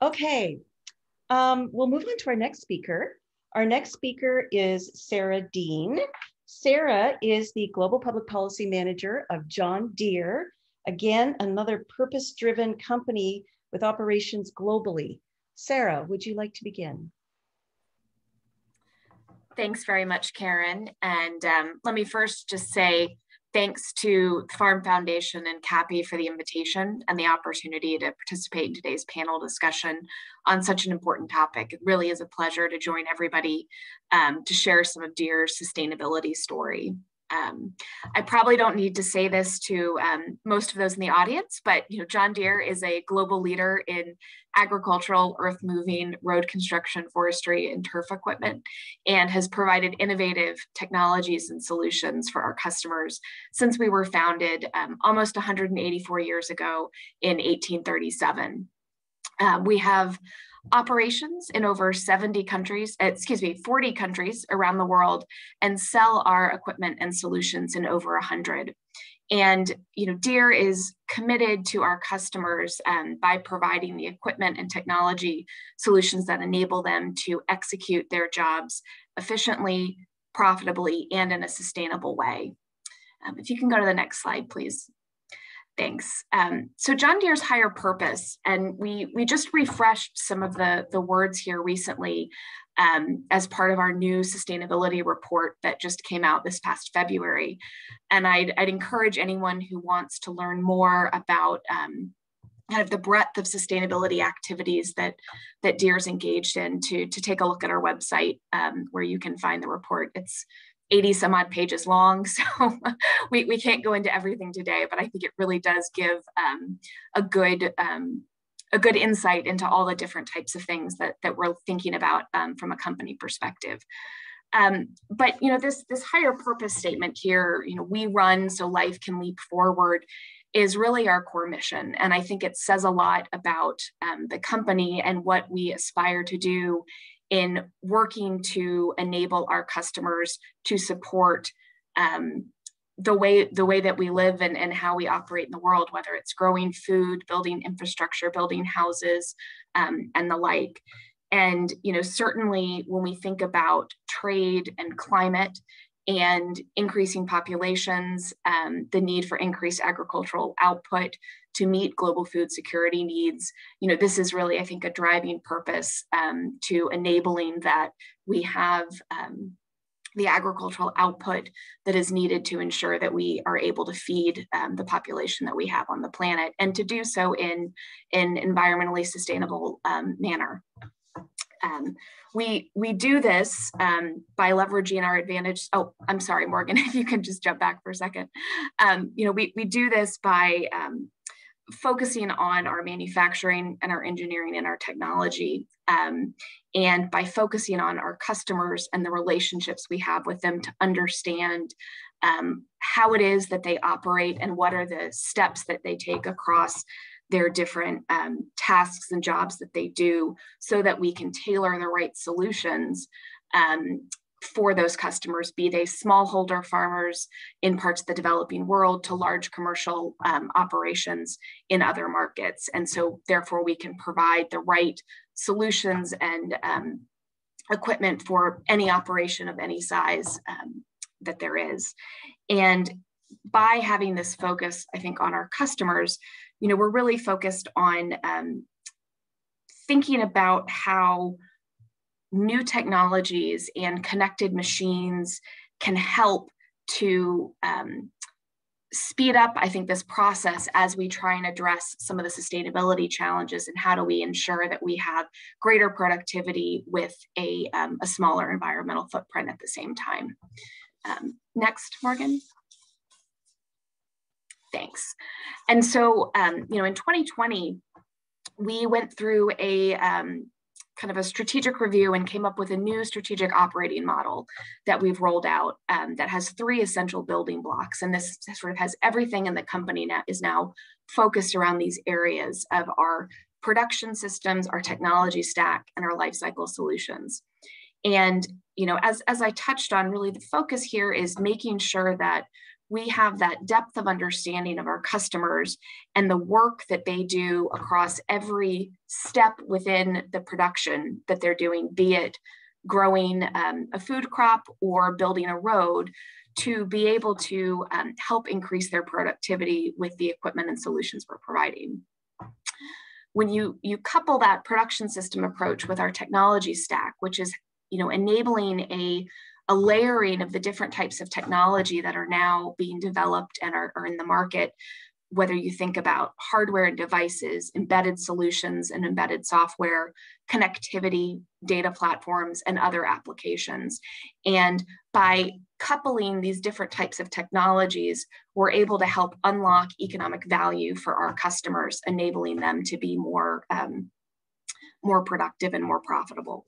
Okay. Um, we'll move on to our next speaker. Our next speaker is Sarah Dean. Sarah is the Global Public Policy Manager of John Deere, again, another purpose-driven company with operations globally. Sarah, would you like to begin? Thanks very much, Karen. And um, let me first just say thanks to the Farm Foundation and CAPI for the invitation and the opportunity to participate in today's panel discussion on such an important topic. It really is a pleasure to join everybody um, to share some of Deere's sustainability story. Um, I probably don't need to say this to um, most of those in the audience, but you know, John Deere is a global leader in agricultural, earth moving, road construction, forestry, and turf equipment, and has provided innovative technologies and solutions for our customers since we were founded um, almost 184 years ago in 1837. Um, we have operations in over 70 countries, excuse me, 40 countries around the world and sell our equipment and solutions in over 100. And you know, Deere is committed to our customers um, by providing the equipment and technology solutions that enable them to execute their jobs efficiently, profitably, and in a sustainable way. Um, if you can go to the next slide, please. Thanks. Um, so John Deere's higher purpose, and we we just refreshed some of the the words here recently um, as part of our new sustainability report that just came out this past February. And I'd, I'd encourage anyone who wants to learn more about um, kind of the breadth of sustainability activities that that Deere's engaged in to to take a look at our website um, where you can find the report. It's 80 some odd pages long. So we, we can't go into everything today, but I think it really does give um, a good um, a good insight into all the different types of things that, that we're thinking about um, from a company perspective. Um, but you know this this higher purpose statement here, you know, we run so life can leap forward, is really our core mission, and I think it says a lot about um, the company and what we aspire to do in working to enable our customers to support um, the way the way that we live and, and how we operate in the world, whether it's growing food, building infrastructure, building houses, um, and the like. And you know, certainly when we think about trade and climate and increasing populations, um, the need for increased agricultural output to meet global food security needs. You know, this is really, I think, a driving purpose um, to enabling that we have um, the agricultural output that is needed to ensure that we are able to feed um, the population that we have on the planet and to do so in an environmentally sustainable um, manner. Um, we, we do this um, by leveraging our advantage. Oh, I'm sorry, Morgan, if you can just jump back for a second. Um, you know, we, we do this by um, focusing on our manufacturing and our engineering and our technology um, and by focusing on our customers and the relationships we have with them to understand um, how it is that they operate and what are the steps that they take across their different um, tasks and jobs that they do so that we can tailor the right solutions um, for those customers, be they smallholder farmers in parts of the developing world to large commercial um, operations in other markets. And so therefore we can provide the right solutions and um, equipment for any operation of any size um, that there is. And by having this focus, I think, on our customers, you know, we're really focused on um, thinking about how new technologies and connected machines can help to um, speed up, I think, this process as we try and address some of the sustainability challenges and how do we ensure that we have greater productivity with a, um, a smaller environmental footprint at the same time. Um, next, Morgan. Thanks. And so, um, you know, in 2020, we went through a um, kind of a strategic review and came up with a new strategic operating model that we've rolled out um, that has three essential building blocks. And this sort of has everything in the company now is now focused around these areas of our production systems, our technology stack, and our lifecycle solutions. And you know, as, as I touched on, really the focus here is making sure that we have that depth of understanding of our customers and the work that they do across every step within the production that they're doing, be it growing um, a food crop or building a road to be able to um, help increase their productivity with the equipment and solutions we're providing. When you, you couple that production system approach with our technology stack, which is you know, enabling a, a layering of the different types of technology that are now being developed and are, are in the market, whether you think about hardware and devices, embedded solutions and embedded software, connectivity, data platforms, and other applications. And by coupling these different types of technologies, we're able to help unlock economic value for our customers, enabling them to be more, um, more productive and more profitable.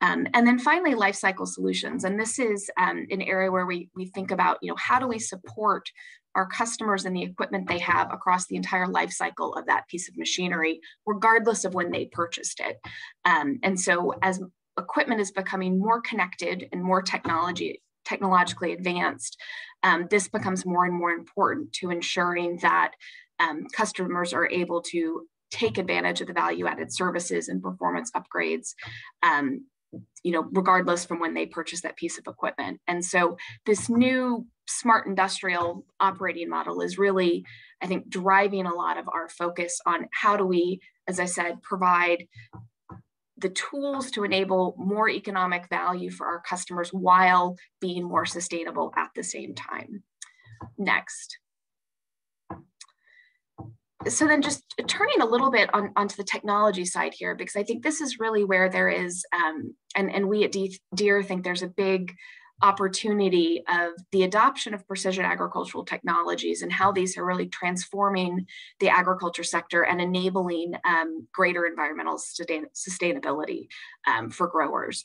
Um, and then finally, life cycle solutions. And this is um, an area where we, we think about, you know, how do we support our customers and the equipment they have across the entire life cycle of that piece of machinery, regardless of when they purchased it. Um, and so as equipment is becoming more connected and more technology technologically advanced, um, this becomes more and more important to ensuring that um, customers are able to take advantage of the value added services and performance upgrades um, you know, regardless from when they purchase that piece of equipment. And so this new smart industrial operating model is really, I think, driving a lot of our focus on how do we, as I said, provide the tools to enable more economic value for our customers while being more sustainable at the same time. Next so then just turning a little bit on, onto the technology side here, because I think this is really where there is, um, and, and we at Deere think there's a big opportunity of the adoption of precision agricultural technologies and how these are really transforming the agriculture sector and enabling um, greater environmental sustain sustainability um, for growers.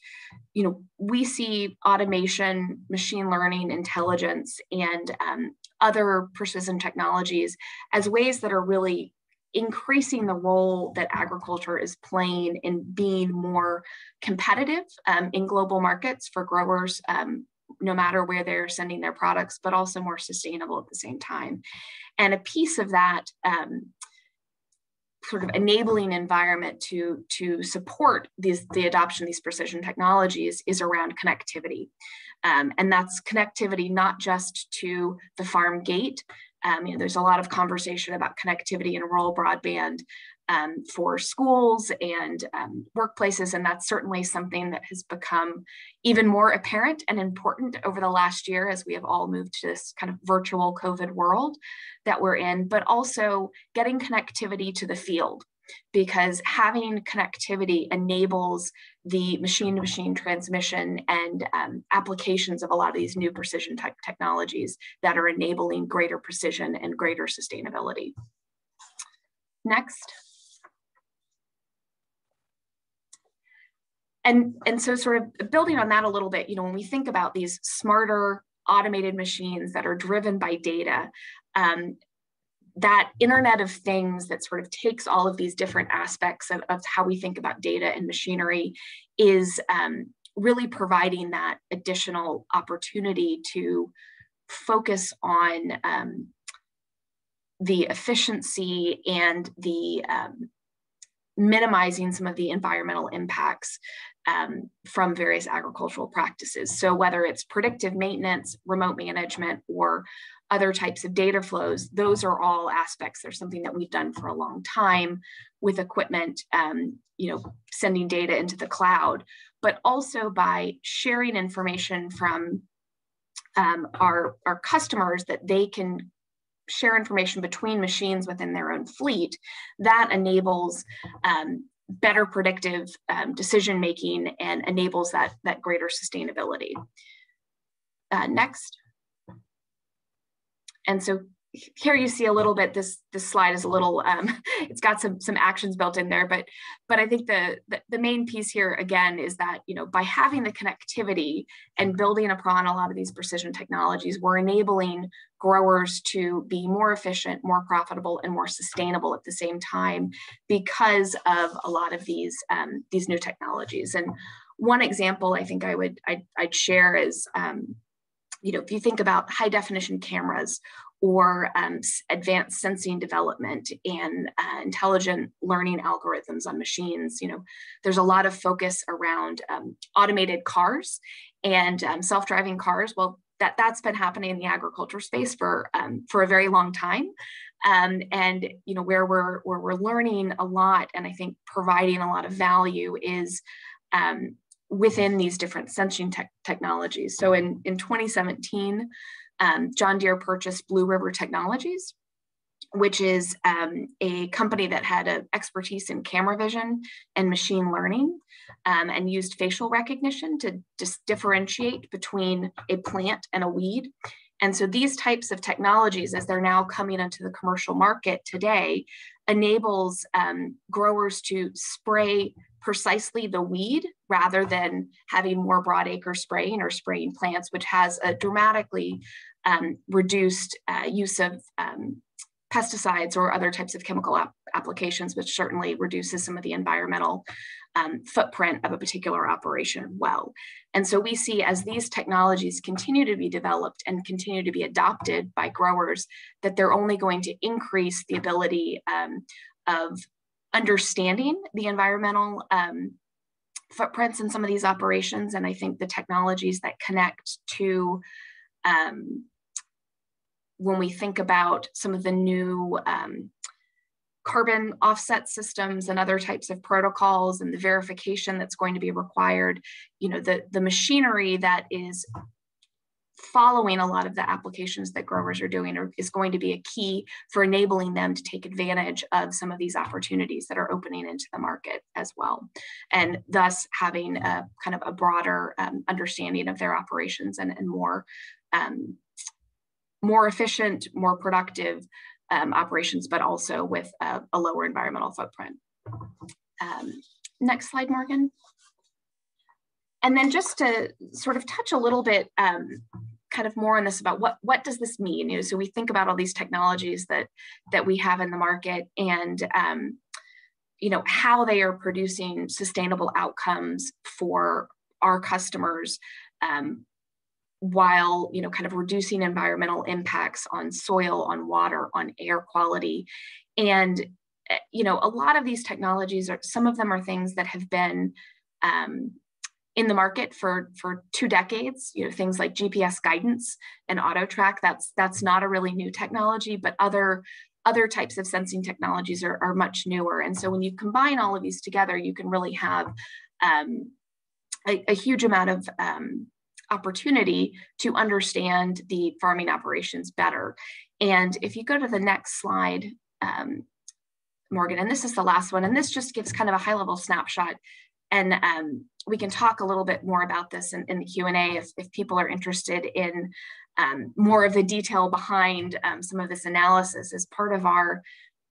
You know, we see automation, machine learning, intelligence, and um, other precision technologies as ways that are really increasing the role that agriculture is playing in being more competitive um, in global markets for growers, um, no matter where they're sending their products, but also more sustainable at the same time. And a piece of that um, sort of enabling environment to, to support these, the adoption of these precision technologies is around connectivity. Um, and that's connectivity not just to the farm gate. Um, you know, there's a lot of conversation about connectivity and rural broadband um, for schools and um, workplaces, and that's certainly something that has become even more apparent and important over the last year as we have all moved to this kind of virtual COVID world that we're in, but also getting connectivity to the field because having connectivity enables the machine to machine transmission and um, applications of a lot of these new precision type technologies that are enabling greater precision and greater sustainability. Next. And, and so sort of building on that a little bit, you know, when we think about these smarter automated machines that are driven by data, um, that internet of things that sort of takes all of these different aspects of, of how we think about data and machinery is um, really providing that additional opportunity to focus on um, the efficiency and the um, minimizing some of the environmental impacts um, from various agricultural practices. So whether it's predictive maintenance, remote management, or other types of data flows, those are all aspects. There's something that we've done for a long time with equipment, um, you know, sending data into the cloud, but also by sharing information from um, our, our customers that they can share information between machines within their own fleet, that enables um, better predictive um, decision making and enables that, that greater sustainability. Uh, next. And so here you see a little bit this this slide is a little um, it's got some some actions built in there but but i think the, the, the main piece here again is that you know by having the connectivity and building upon a lot of these precision technologies we're enabling growers to be more efficient more profitable and more sustainable at the same time because of a lot of these um, these new technologies. And one example i think i would i'd, I'd share is um, you know, if you think about high definition cameras or um, advanced sensing development and uh, intelligent learning algorithms on machines. You know, there's a lot of focus around um, automated cars and um, self-driving cars. Well, that that's been happening in the agriculture space for um, for a very long time. Um, and you know where we're where we're learning a lot and I think providing a lot of value is um, within these different sensing te technologies. So in, in 2017, um, John Deere purchased Blue River Technologies, which is um, a company that had an expertise in camera vision and machine learning um, and used facial recognition to just differentiate between a plant and a weed. And so these types of technologies, as they're now coming into the commercial market today, enables um, growers to spray precisely the weed rather than having more broad acre spraying or spraying plants, which has a dramatically um, reduced uh, use of um, pesticides or other types of chemical ap applications, which certainly reduces some of the environmental um, footprint of a particular operation well. And so we see as these technologies continue to be developed and continue to be adopted by growers, that they're only going to increase the ability um, of understanding the environmental um, footprints in some of these operations. And I think the technologies that connect to um, when we think about some of the new um, carbon offset systems and other types of protocols and the verification that's going to be required, you know, the, the machinery that is following a lot of the applications that growers are doing are, is going to be a key for enabling them to take advantage of some of these opportunities that are opening into the market as well. And thus having a kind of a broader um, understanding of their operations and, and more, um, more efficient, more productive um, operations, but also with a, a lower environmental footprint. Um, next slide, Morgan. And then just to sort of touch a little bit um, kind of more on this about what what does this mean? You know so we think about all these technologies that that we have in the market and um, you know how they are producing sustainable outcomes for our customers um, while you know kind of reducing environmental impacts on soil on water on air quality. And eh, you know a lot of these technologies are some of them are things that have been um, in the market for for two decades you know things like gps guidance and AutoTrac that's that's not a really new technology but other other types of sensing technologies are, are much newer. And so when you combine all of these together you can really have um, a, a, huge amount of um, opportunity to understand the farming operations better. And if you go to the next slide um, morgan and this is the last one and this just gives kind of a high level snapshot and um, we can talk a little bit more about this in, in the Q&A if, if people are interested in um, more of the detail behind um, some of this analysis as part of our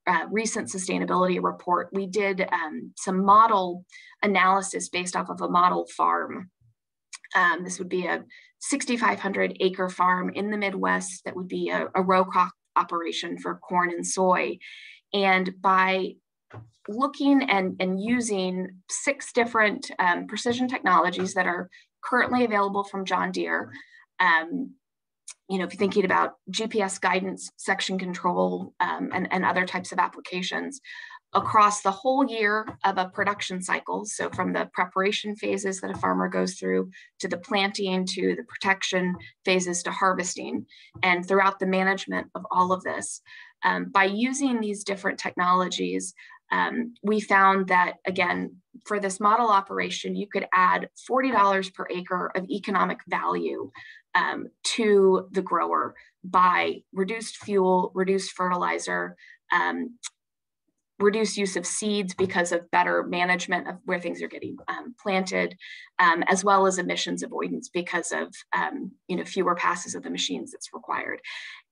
uh, recent sustainability report, we did um, some model analysis based off of a model farm. Um, this would be a 6,500 acre farm in the Midwest that would be a, a row crop operation for corn and soy. And by looking and, and using six different um, precision technologies that are currently available from John Deere. Um, you know, if you're thinking about GPS guidance, section control, um, and, and other types of applications across the whole year of a production cycle. So from the preparation phases that a farmer goes through to the planting to the protection phases to harvesting and throughout the management of all of this. Um, by using these different technologies, um, we found that, again, for this model operation, you could add $40 per acre of economic value um, to the grower by reduced fuel, reduced fertilizer, um, reduced use of seeds because of better management of where things are getting um, planted, um, as well as emissions avoidance because of um, you know fewer passes of the machines that's required.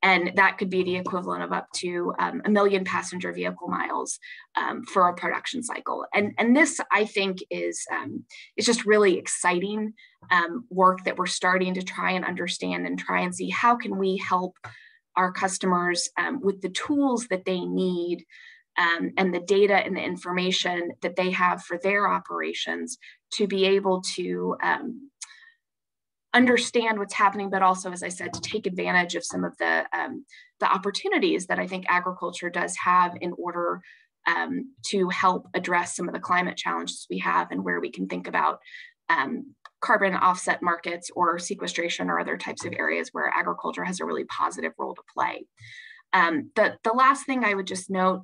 And that could be the equivalent of up to um, a million passenger vehicle miles um, for a production cycle. And, and this, I think, is, um, is just really exciting work that we're starting to try and understand and try and see how can we help our customers with the tools that they need um, and the data and the information that they have for their operations to be able to um, understand what's happening, but also, as I said, to take advantage of some of the, um, the opportunities that I think agriculture does have in order um, to help address some of the climate challenges we have and where we can think about um, carbon offset markets or sequestration or other types of areas where agriculture has a really positive role to play. Um, the, the last thing I would just note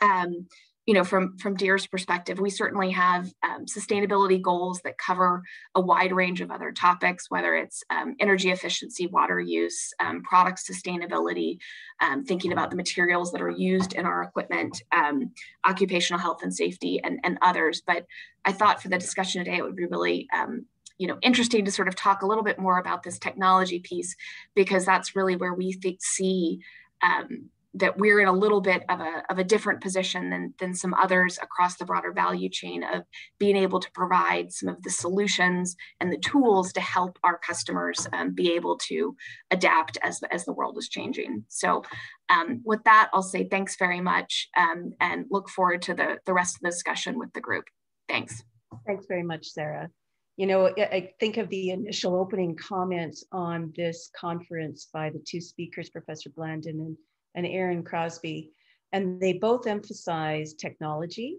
um, you know, from, from Deere's perspective, we certainly have um, sustainability goals that cover a wide range of other topics, whether it's um, energy efficiency, water use, um, product sustainability, um, thinking about the materials that are used in our equipment, um, occupational health and safety, and, and others. But I thought for the discussion today, it would be really um, you know interesting to sort of talk a little bit more about this technology piece because that's really where we think, see um, that we're in a little bit of a, of a different position than, than some others across the broader value chain of being able to provide some of the solutions and the tools to help our customers um, be able to adapt as, as the world is changing. So um, with that, I'll say thanks very much um, and look forward to the, the rest of the discussion with the group. Thanks. Thanks very much, Sarah. You know, I think of the initial opening comments on this conference by the two speakers, Professor Blandon and and Aaron Crosby. And they both emphasize technology,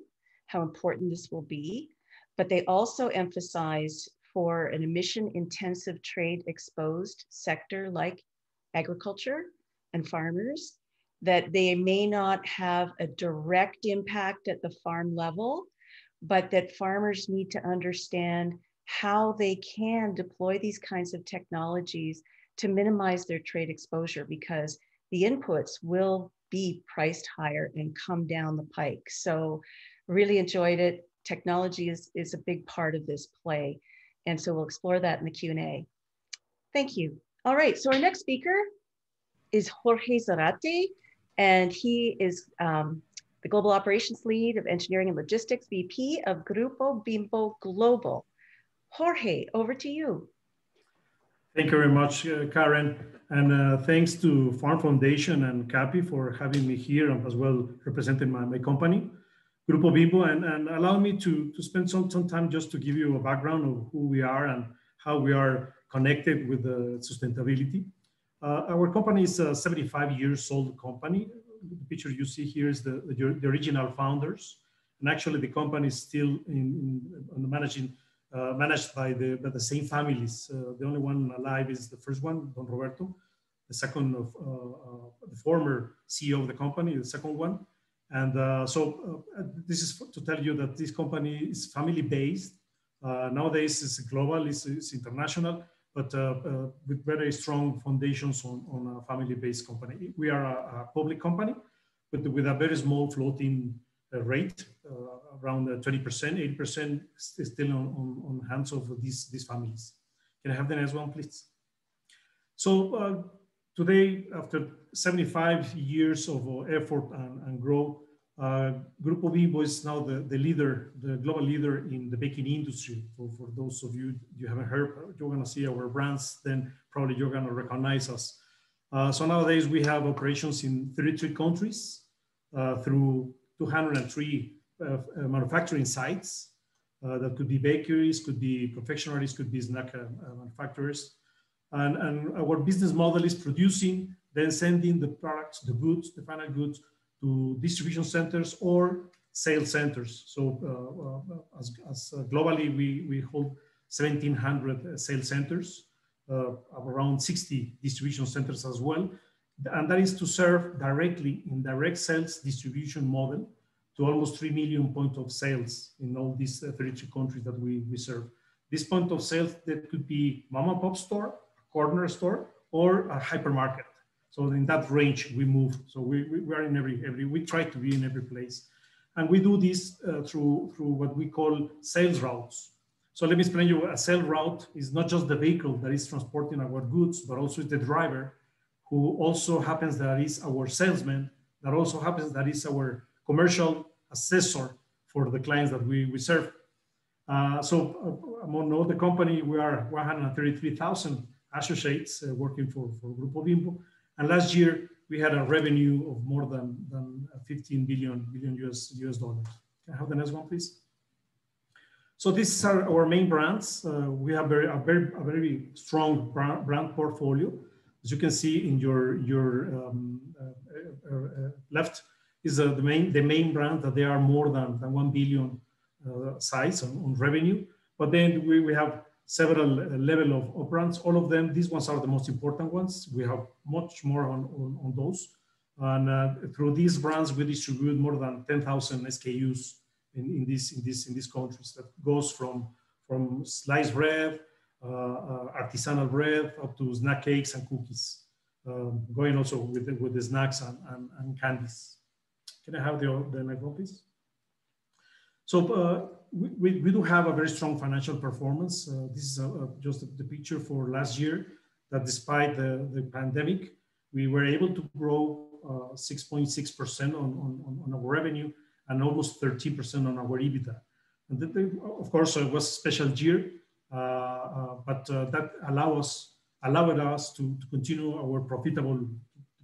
how important this will be, but they also emphasize for an emission intensive trade exposed sector like agriculture and farmers that they may not have a direct impact at the farm level, but that farmers need to understand how they can deploy these kinds of technologies to minimize their trade exposure because the inputs will be priced higher and come down the pike. So really enjoyed it. Technology is, is a big part of this play. And so we'll explore that in the Q&A. Thank you. All right, so our next speaker is Jorge Zarate, and he is um, the Global Operations Lead of Engineering and Logistics, VP of Grupo Bimbo Global. Jorge, over to you. Thank you very much, uh, Karen. And uh, thanks to Farm Foundation and CAPI for having me here and as well representing my, my company, Grupo Bimbo, and, and allow me to, to spend some, some time just to give you a background of who we are and how we are connected with the sustainability. Uh, our company is a 75 years old company. The picture you see here is the, the, the original founders. And actually the company is still in, in, in managing uh, managed by the, by the same families. Uh, the only one alive is the first one, Don Roberto. The second of uh, uh the former CEO of the company, the second one. And uh, so this is to tell you that this company is family based. nowadays it's global, it's, it's international, but with very strong foundations on, on a family based company. We are a, a public company, but with a very small floating rate, around 20%, 80% is still on, on, on, hands of these, these families. Can I have the next one, please? So uh, today, after 75 years of uh, effort and, and growth, uh, Grupo Bimbo is now the, the leader, the global leader in the baking industry. For, for those of you you haven't heard, you're gonna see our brands, then probably you're gonna recognize us. Uh, so nowadays we have operations in 33 countries uh, through 203 uh, uh, manufacturing sites. Uh, that could be bakeries, could be confectionaries, could be snack manufacturers. And, and our business model is producing, then sending the products, the goods, the final goods to distribution centers or sales centers. So uh, as, as uh, globally, we, we hold 1,700 sales centers, uh, around 60 distribution centers as well and that is to serve directly in direct sales distribution model to almost 3 million point of sales in all these uh, 32 countries that we, we serve. This point of sales that could be mom and pop store, corner store, or a hypermarket. So in that range we move. So we, we, we are in every, every, we try to be in every place. And we do this uh, through, through what we call sales routes. So let me explain you, a sales route is not just the vehicle that is transporting our goods, but also the driver who also happens that is our salesman, that also happens that is our commercial assessor for the clients that we, we serve. Uh, so uh, among all the company, we are 133,000 associates uh, working for, for Grupo Bimbo. And last year, we had a revenue of more than, than 15 billion, billion US, US dollars. Can I have the next one, please? So these are our main brands. Uh, we have very, a, very, a very strong brand, brand portfolio. As you can see in your, your um, uh, uh, left is the main, the main brand that they are more than, than 1 billion size on, on, revenue. But then we, we have several level of, of, brands. All of them, these ones are the most important ones. We have much more on, on, on those. And uh, through these brands, we distribute more than 10,000 SKUs in, in, this, in, this, in these countries that goes from, from sliced bread, uh, uh, artisanal bread, up to snack cakes and cookies, um, going also with the, with the snacks and, and, and candies. Can I have the, the next one, please? So uh, we, we, do have a very strong financial performance. Uh, this is a, a, just the picture for last year that despite the, the pandemic, we were able to grow 6.6% uh, on, on, on our revenue and almost 13% on our EBITDA. And that, of course, it was a special year, uh, uh, but that allow us, allowed us to, to continue our profitable,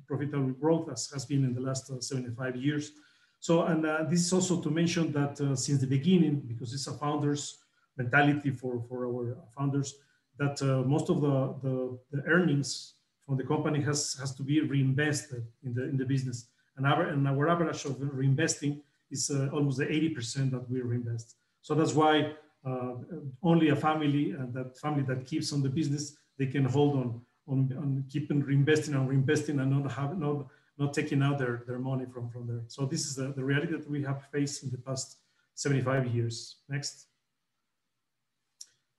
profitable growth as has been in the last 75 years. So, and uh, this is also to mention that uh, since the beginning, because it's a founder's mentality for, for our founders, that uh, most of the, the, the, earnings from the company has, has to be reinvested in the, in the business. And our, and our average of reinvesting is uh, almost the 80% that we reinvest. So that's why uh, only a family and that family that keeps on the business, they can hold on, on, on keeping reinvesting and reinvesting and not have, not, not taking out their, their money from, from there. So this is the, the reality that we have faced in the past 75 years. Next.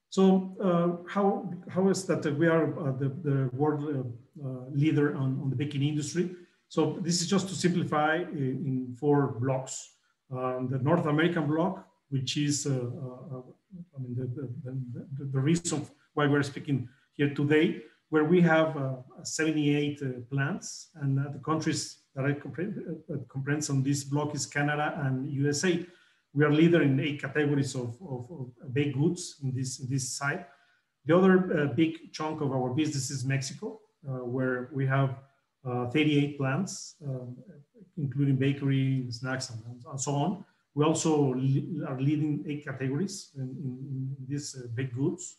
So uh, how, how is that we are uh, the, the world uh, uh, leader on, on the baking industry? So this is just to simplify in, in four blocks. Um, the North American block, which is uh, uh, I mean, the, the, the, the, reason why we're speaking here today, where we have 78 plants and the countries that I comprehend on this block is Canada and USA we are leader in eight categories of, of, of baked goods in this, this site. The other uh, big chunk of our business is Mexico, uh, where we have uh, 38 plants, um, including bakery, snacks, and, and, so on. We also are leading eight categories in, in, in these uh, baked goods.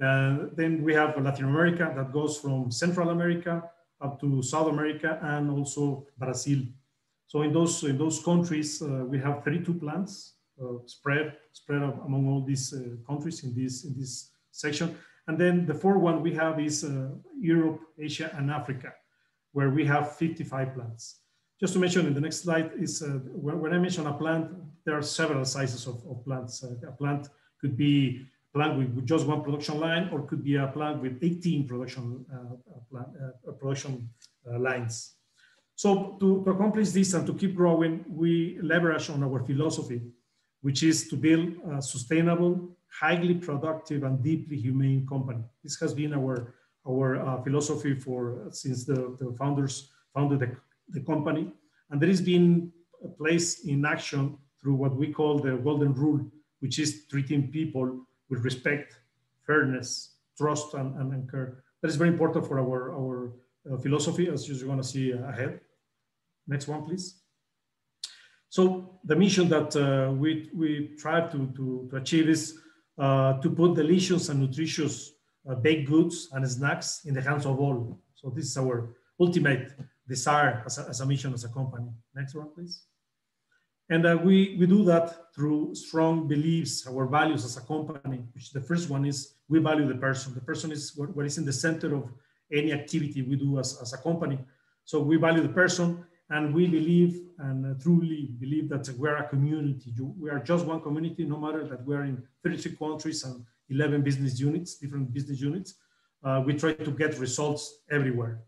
Uh, then we have Latin America that goes from Central America up to South America and also Brazil. So in those, in those countries, uh, we have 32 plants uh, spread, spread among all these uh, countries in this, in this section. And then the fourth one we have is Europe, Asia, and Africa, where we have 55 plants. Just to mention in the next slide is when, when, I mention a plant, there are several sizes of, of plants. a plant could be plant with, just one production line, or could be a plant with 18 production uh, plant, uh, production uh, lines. So to, to accomplish this and to keep growing, we leverage on our philosophy, which is to build a sustainable, highly productive and deeply humane company. This has been our, our uh, philosophy for since the, the founders founded the, the company. And there has been a place in action through what we call the golden rule, which is treating people with respect, fairness, trust, and, and, and care. That is very important for our, our uh, philosophy, as you're going to see ahead. Next one, please. So the mission that uh, we, we try to, to, to achieve is uh, to put delicious and nutritious uh, baked goods and snacks in the hands of all. So this is our ultimate desire as a, as a mission as a company. Next one, please. And uh, we, we do that through strong beliefs, our values as a company, which the first one is we value the person. The person is what, what is in the center of any activity we do as, as a company. So we value the person and we believe and truly believe that we're a community. We are just one community, no matter that we're in 33 countries and 11 business units, different business units. Uh, we try to get results everywhere.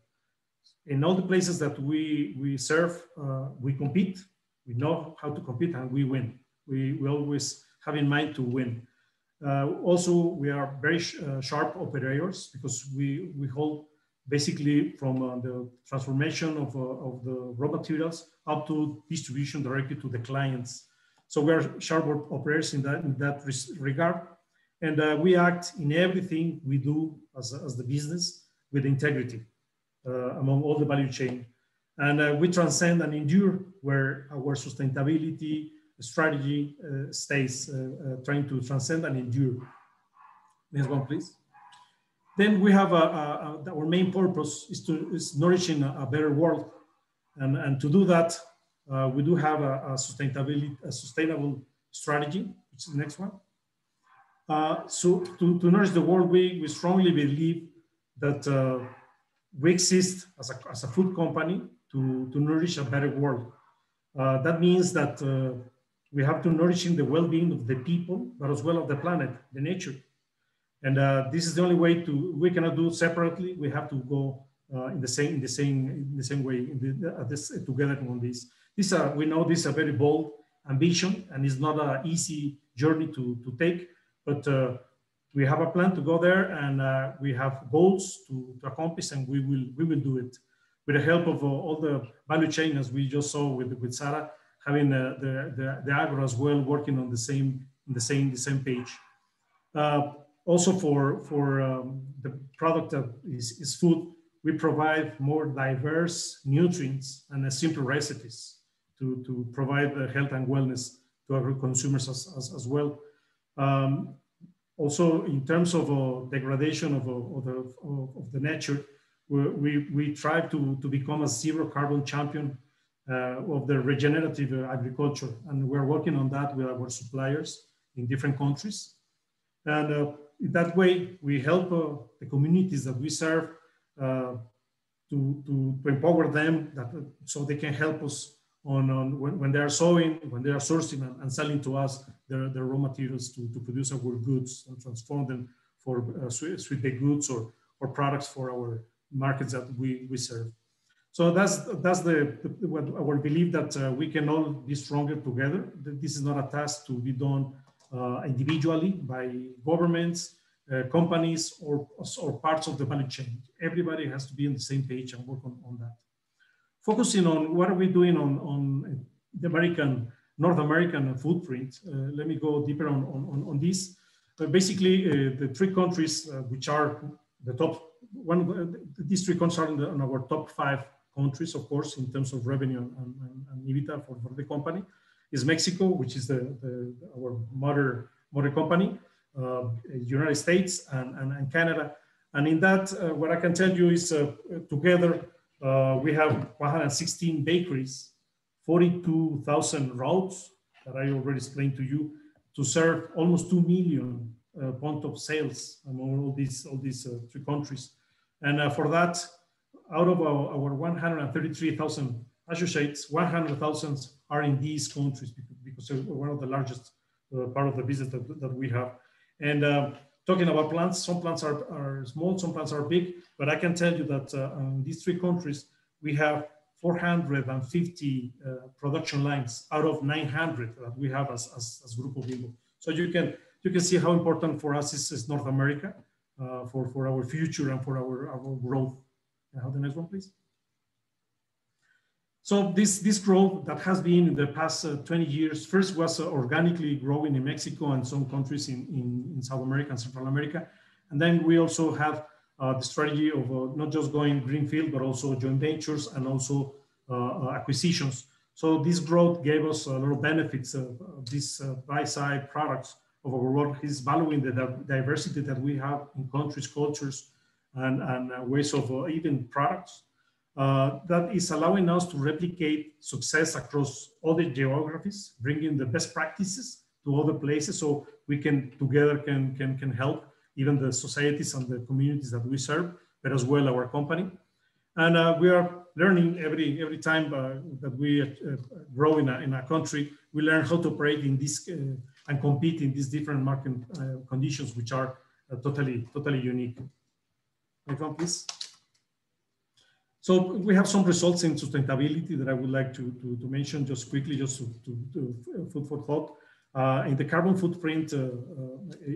In all the places that we, we serve, uh, we compete. We know how to compete and we win. We, we always have in mind to win. Uh, also, we are very sh uh, sharp operators because we, we hold basically from uh, the transformation of, uh, of the raw materials up to distribution directly to the clients. So we are sharp operators in that, in that regard. And uh, we act in everything we do as, as the business with integrity uh, among all the value chain. And uh, we transcend and endure where our sustainability, strategy uh, stays uh, uh, trying to transcend and endure. Next one, please. Then we have a, a, a, our main purpose is to is nourishing a, better world, and and to do that, uh, we do have a, sustainability a sustainable strategy. Which is the next one. Uh, so to, to nourish the world, we, we strongly believe that uh, we exist as a, as a food company to, to nourish a better world. Uh, that means that uh, we have to nourish the well-being of the people, but as well of the planet, the nature. And uh, this is the only way to, we cannot do separately. We have to go uh, in the same, in the same, in the same way, in the, this, together on this. This, uh, we know this is a very bold ambition and it's not an easy journey to, to take, but uh, we have a plan to go there and we have goals to, to accomplish and we will, we will do it with the help of uh, all the value chain as we just saw with, with Sarah, having the, the, the, agro as well, working on the same, the same, the same page. Uh, also for, for um, the product that is, is food, we provide more diverse nutrients and simple recipes to, to provide health and wellness to our consumers as, as, as well. Um, also, in terms of uh, degradation of, uh, of, the, of, the nature, we, we try to, to become a zero carbon champion uh, of the regenerative agriculture. And we're working on that with our suppliers in different countries. And uh, in that way, we help uh, the communities that we serve uh, to, to, to, empower them that, so they can help us on, on when, when, they are sowing, when they are sourcing and, and selling to us their, their raw materials to, to produce our goods and transform them for uh, sweet, sweet baked goods or, or products for our markets that we, we serve. So that's that's the, the what our belief that uh, we can all be stronger together. That this is not a task to be done uh, individually by governments, uh, companies, or or parts of the value chain. Everybody has to be on the same page and work on, on that. Focusing on what are we doing on on the American North American footprint. Uh, let me go deeper on on, on this. basically, uh, the three countries uh, which are the top one, these three countries are the, our top five countries, of course, in terms of revenue and, and, and EBITDA for, for, the company, is Mexico, which is the, the our mother mother company, uh, United States, and, and, and, Canada. And in that, uh, what I can tell you is uh, together uh, we have 116 bakeries, 42,000 routes that I already explained to you, to serve almost 2 million uh, point of sales among all these all these uh, three countries. And uh, for that, out of our, our 133,000 associates, 100,000 are in these countries because, they're one of the largest uh, part of the business that, that we have. And uh, talking about plants, some plants are, are small, some plants are big, but I can tell you that uh, in these three countries, we have 450 uh, production lines out of 900 that we have as, as, as Grupo Bimbo. So you can, you can see how important for us is, is North America uh, for, for our future and for our, our growth. Uh, the next one, please. So this, this growth that has been in the past uh, 20 years, first was uh, organically growing in Mexico and some countries in, in, in, South America and Central America. And then we also have uh, the strategy of uh, not just going greenfield, but also joint ventures and also uh, acquisitions. So this growth gave us a lot of benefits of, of these buy-side products of our work is valuing the diversity that we have in countries, cultures, and, and uh, ways of uh, even products. Uh, that is allowing us to replicate success across other the geographies, bringing the best practices to other places so we can together can, can, can help even the societies and the communities that we serve, but as well our company. And uh, we are learning every, every time uh, that we uh, grow in a, in a country, we learn how to operate in this and compete in these different market uh, conditions, which are uh, totally, totally unique. Next one, please. So we have some results in sustainability that I would like to, to, to mention just quickly, just to, to, to food for thought. Uh, in the carbon footprint uh, uh,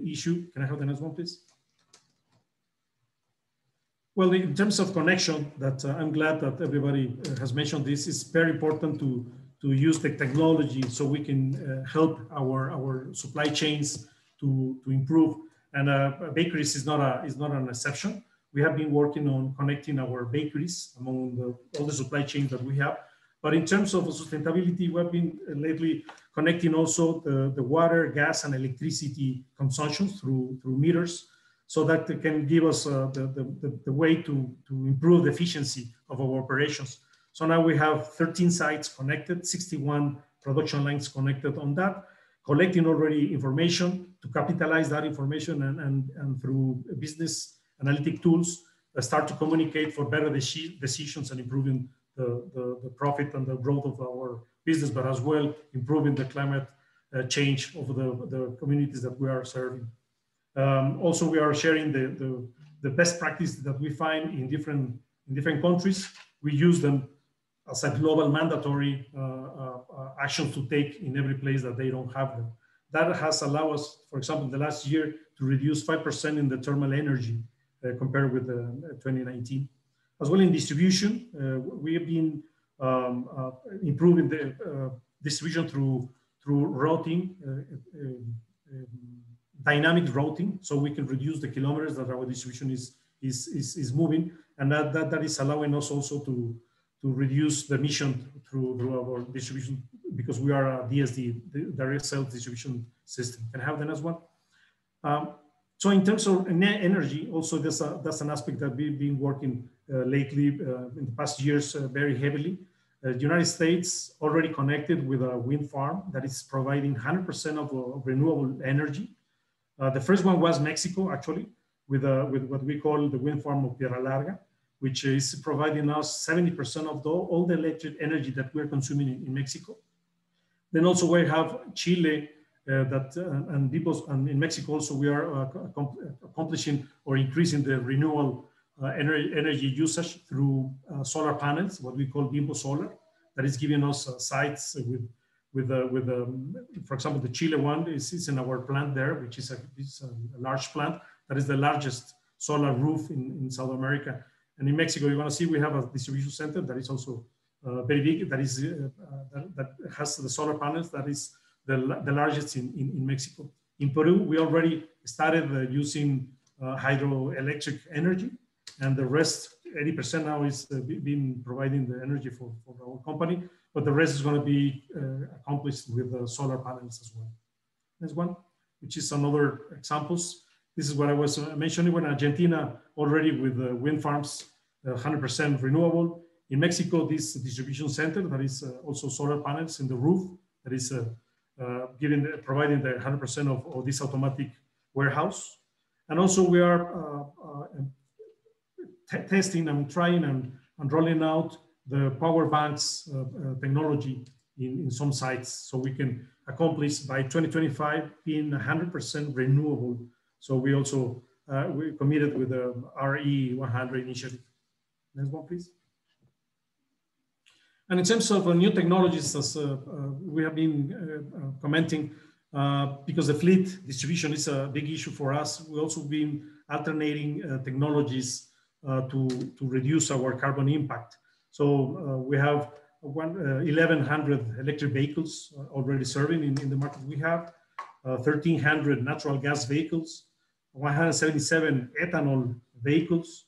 issue, can I have the next one, please? Well, in terms of connection, that uh, I'm glad that everybody has mentioned this, it's very important to, to use the technology so we can uh, help our, our supply chains to, to improve. And uh, bakeries is not, a, is not an exception. We have been working on connecting our bakeries among the, all the supply chains that we have. But in terms of sustainability, we've been lately connecting also the, the water, gas, and electricity consumption through, through meters so that can give us uh, the, the, the, way to, to improve the efficiency of our operations. So now we have 13 sites connected, 61 production lines connected on that, collecting already information to capitalize that information and, and, and through business analytic tools, start to communicate for better decisions and improving the, the, the, profit and the growth of our business, but as well improving the climate uh, change of the, the communities that we are serving. Um, also, we are sharing the, the, the, best practice that we find in different, in different countries. We use them as a global mandatory uh, uh, uh to take in every place that they don't have them. That has allowed us, for example, the last year to reduce 5% in the thermal energy uh, compared with 2019. As well in distribution, uh, we have been um, uh, improving the distribution through, through routing, um, dynamic routing, so we can reduce the kilometers that our distribution is, is, is, is moving. And that, that, that is allowing us also to, to reduce the emission through, through our distribution because we are a DSD, the direct sales distribution system. Can I have the next one? Um, so in terms of energy, also that's, a, that's an aspect that we've been working uh, lately uh, in the past years uh, very heavily. the United States already connected with a wind farm that is providing 100% of, renewable energy. the first one was Mexico, actually, with, with what we call the wind farm of Piedra Larga, which is providing us 70% of the, all the electric energy that we're consuming in, in Mexico. Then also we have Chile uh, that uh, and people and in Mexico also we are uh, accomplishing or increasing the renewable energy, energy usage through solar panels, what we call Bimbo Solar, that is giving us sites with with uh, with um, for example the Chile one is, is in our plant there, which is a, a large plant that is the largest solar roof in, in South America. And in Mexico, you're going to see we have a distribution center that is also uh, very big. That is uh, that, that, has the solar panels that is the, the largest in, in, in, Mexico. In Peru, we already started uh, using uh, hydroelectric energy, and the rest, 80% now is uh, being providing the energy for, for our company, but the rest is going to be uh, accomplished with uh, solar panels as well. Next one, which is another examples. This is what I was uh, mentioning when Argentina already with wind farms, 100% renewable. In Mexico, this distribution center that is also solar panels in the roof that is uh, giving, providing the 100% of, of, this automatic warehouse. And also we are uh, uh, testing and trying and, and rolling out the power banks technology in, in some sites so we can accomplish by 2025 being 100% renewable. So we also uh, we committed with the RE100 initiative. Next one, please. And in terms of uh, new technologies, as uh, uh, we have been commenting, because the fleet distribution is a big issue for us, we also been alternating technologies to, to reduce our carbon impact. So we have one, 1,100 electric vehicles already serving in, in the market we have, 1,300 natural gas vehicles, 177 ethanol vehicles,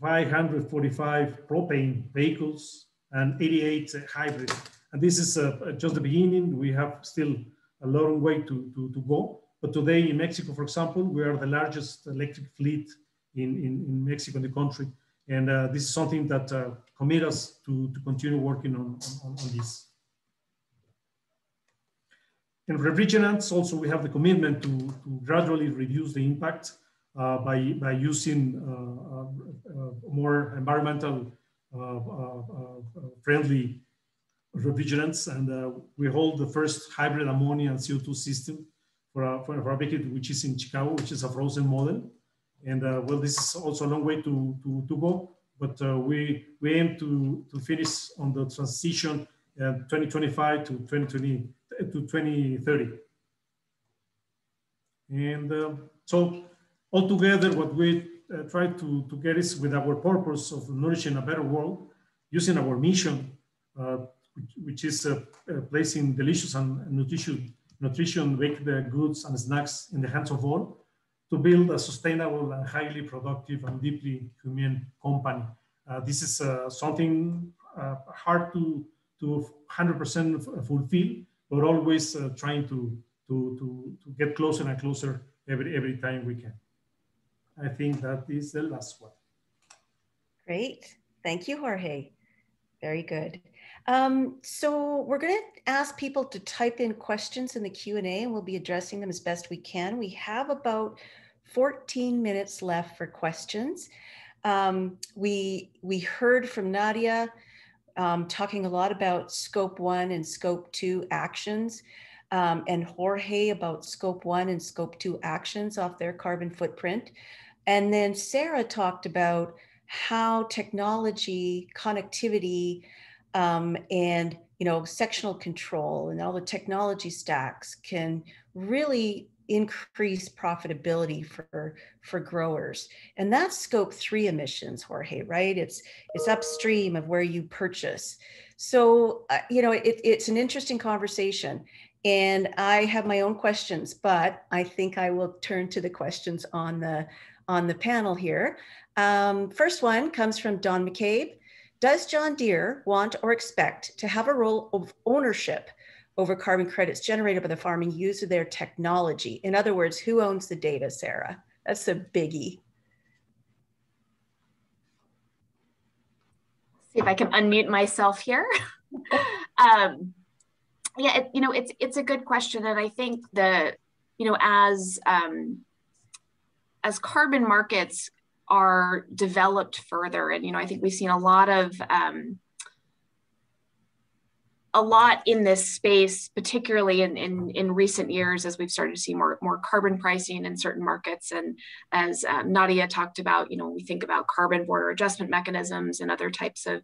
545 propane vehicles, and 88 hybrid. And this is uh, just the beginning. We have still a long way to, to, to go. But today in Mexico, for example, we are the largest electric fleet in, in, in Mexico, in the country. And uh, this is something that uh, commit us to, to continue working on, on, on this. In refrigerants, also we have the commitment to, to gradually reduce the impact uh, by, by using uh, uh, more environmental uh, uh, friendly refrigerants. And we hold the first hybrid ammonia and CO2 system for a, for a fabricated, which is in Chicago, which is a frozen model. And well, this is also a long way to, to, to go, but we, we aim to, to finish on the transition 2025 to 2020 to 2030. And uh, so altogether, what we uh, try to, to get is with our purpose of nourishing a better world, using our mission, uh, which, which, is uh, uh placing delicious and nutrition, nutrition baked goods and snacks in the hands of all to build a sustainable and highly productive and deeply humane company. Uh, this is uh, something hard to, to 100% fulfill, but always uh, trying to, to, to, to get closer and closer every, every time we can. I think that is the last one. Great. Thank you, Jorge. Very good. Um, so we're going to ask people to type in questions in the Q&A and we'll be addressing them as best we can. We have about 14 minutes left for questions. Um, we, we heard from Nadia um, talking a lot about scope one and scope two actions um, and Jorge about scope one and scope two actions off their carbon footprint. And then Sarah talked about how technology, connectivity, um, and you know sectional control and all the technology stacks can really increase profitability for for growers. And that's scope 3 emissions jorge right? It's it's upstream of where you purchase. So uh, you know it, it's an interesting conversation and i have my own questions but i think i will turn to the questions on the on the panel here. Um, first one comes from don mccabe. Does john deere want or expect to have a role of ownership over carbon credits generated by the farming use of their technology. In other words, who owns the data, Sarah? That's a biggie. See if I can unmute myself here. um, yeah, it, you know, it's it's a good question, and I think the, you know, as um, as carbon markets are developed further, and you know, I think we've seen a lot of um, a lot in this space, particularly in, in, in, recent years, as we've started to see more, more carbon pricing in certain markets. And as um, Nadia talked about, you know, we think about carbon border adjustment mechanisms and other types of,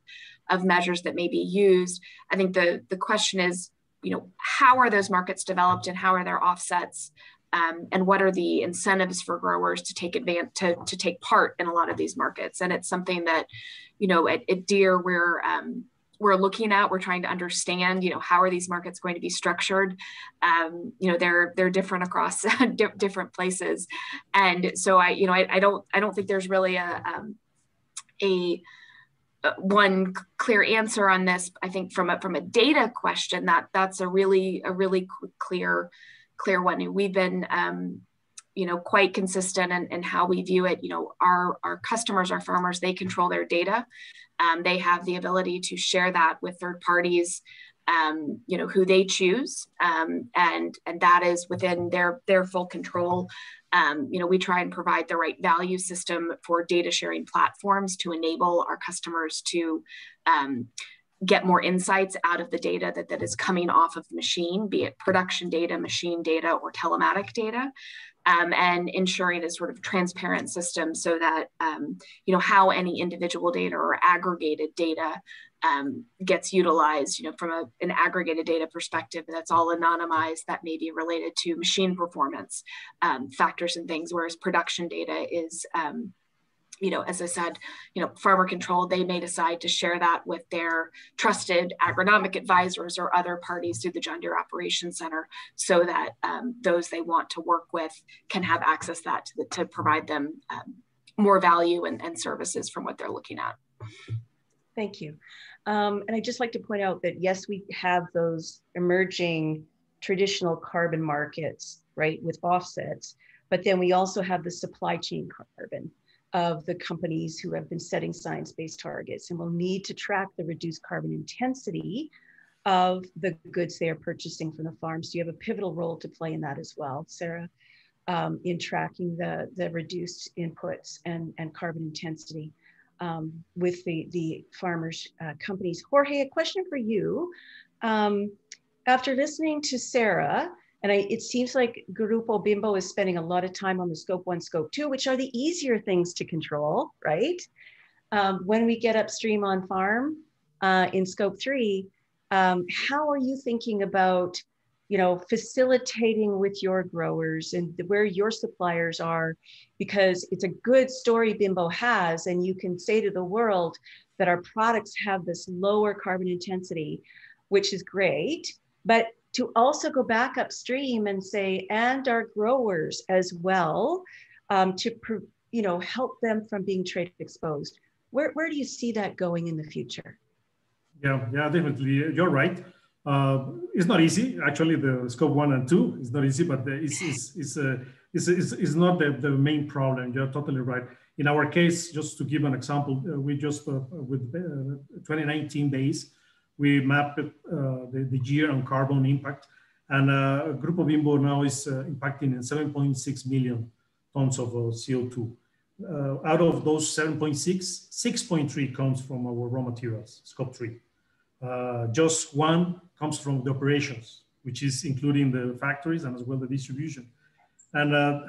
of measures that may be used. I think the, the question is, you know, how are those markets developed and how are their offsets? Um, and what are the incentives for growers to take advantage to, to take part in a lot of these markets? And it's something that, you know, at, at we're um, we're looking at we're trying to understand you know how are these markets going to be structured? Um, you know they're they're different across different places. And so i you know I, I, don't i don't think there's really a um, a uh, one clear answer on this. I think from a from a data question that that's a really a really clear clear one. We've been um, you know quite consistent in, in how we view it. You know our our customers our farmers they control their data um, they have the ability to share that with third parties um, you know who they choose. Um, and and that is within their their full control. Um, you know we try and provide the right value system for data sharing platforms to enable our customers to um, get more insights out of the data that, that is coming off of the machine, be it production data, machine data, or telematic data um, and ensuring a sort of transparent system so that um, you know how any individual data or aggregated data um, gets utilized you know from a, an aggregated data perspective that's all anonymized that may be related to machine performance um, factors and things whereas production data is um, you know, as I said, you know, farmer control, they may decide to share that with their trusted agronomic advisors or other parties through the John Deere Operations Center so that um, those they want to work with can have access that to, the, to provide them um, more value and, and services from what they're looking at. Thank you. Um, and I'd just like to point out that yes, we have those emerging traditional carbon markets, right, with offsets, but then we also have the supply chain carbon of the companies who have been setting science-based targets and will need to track the reduced carbon intensity of the goods they are purchasing from the farms. So you have a pivotal role to play in that as well, Sarah, um, in tracking the, the reduced inputs and, and carbon intensity um, with the, the farmers' uh, companies. Jorge, a question for you. Um, after listening to Sarah, and I, it seems like Grupo Bimbo is spending a lot of time on the scope one, scope two, which are the easier things to control, right? Um, when we get upstream on farm uh, in scope three, um, how are you thinking about, you know, facilitating with your growers and where your suppliers are? Because it's a good story Bimbo has, and you can say to the world that our products have this lower carbon intensity, which is great. But to also go back upstream and say, and our growers as well, um, to you know help them from being trade exposed. Where, where do you see that going in the future? Yeah, yeah, definitely. You're right. Uh, it's not easy. Actually, the scope one and two is not easy, but it's, it's, it's, uh, it's, it's, it's, not the, the main problem. You're totally right. In our case, just to give an example, uh, we just, uh, with uh, 2019 base, we mapped uh, the, the year on carbon impact. And Grupo Bimbo now is impacting in 7.6 million tons of CO2. out of those 7.6, 6.3 comes from our raw materials, scope three. just one comes from the operations, which is including the factories and as well the distribution. And uh,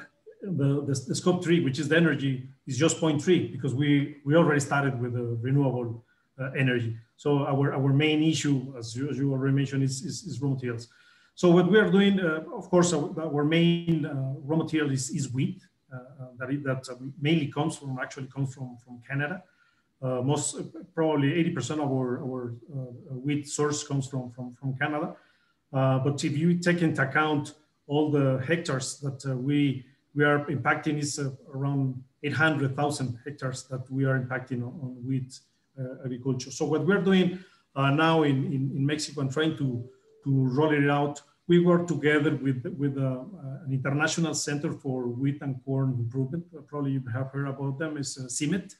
the, the, the, scope three, which is the energy, is just 0.3 because we, we already started with the renewable uh, energy. So our, our main issue, as you, as you already mentioned, is, is, is raw materials. So what we are doing, uh, of course, our, our main uh, raw material is, is wheat. Uh, uh, that, is, that mainly comes from, actually comes from, from Canada. Uh, most probably 80% of our, our uh, wheat source comes from, from, from Canada. Uh, but if you take into account all the hectares that we, we are impacting is around 800,000 hectares that we are impacting on, on wheat agriculture. So what we're doing now in, in, in Mexico and trying to, to roll it out we work together with, with uh, an international center for wheat and corn improvement. Probably you have heard about them, is uh, CIMMYT.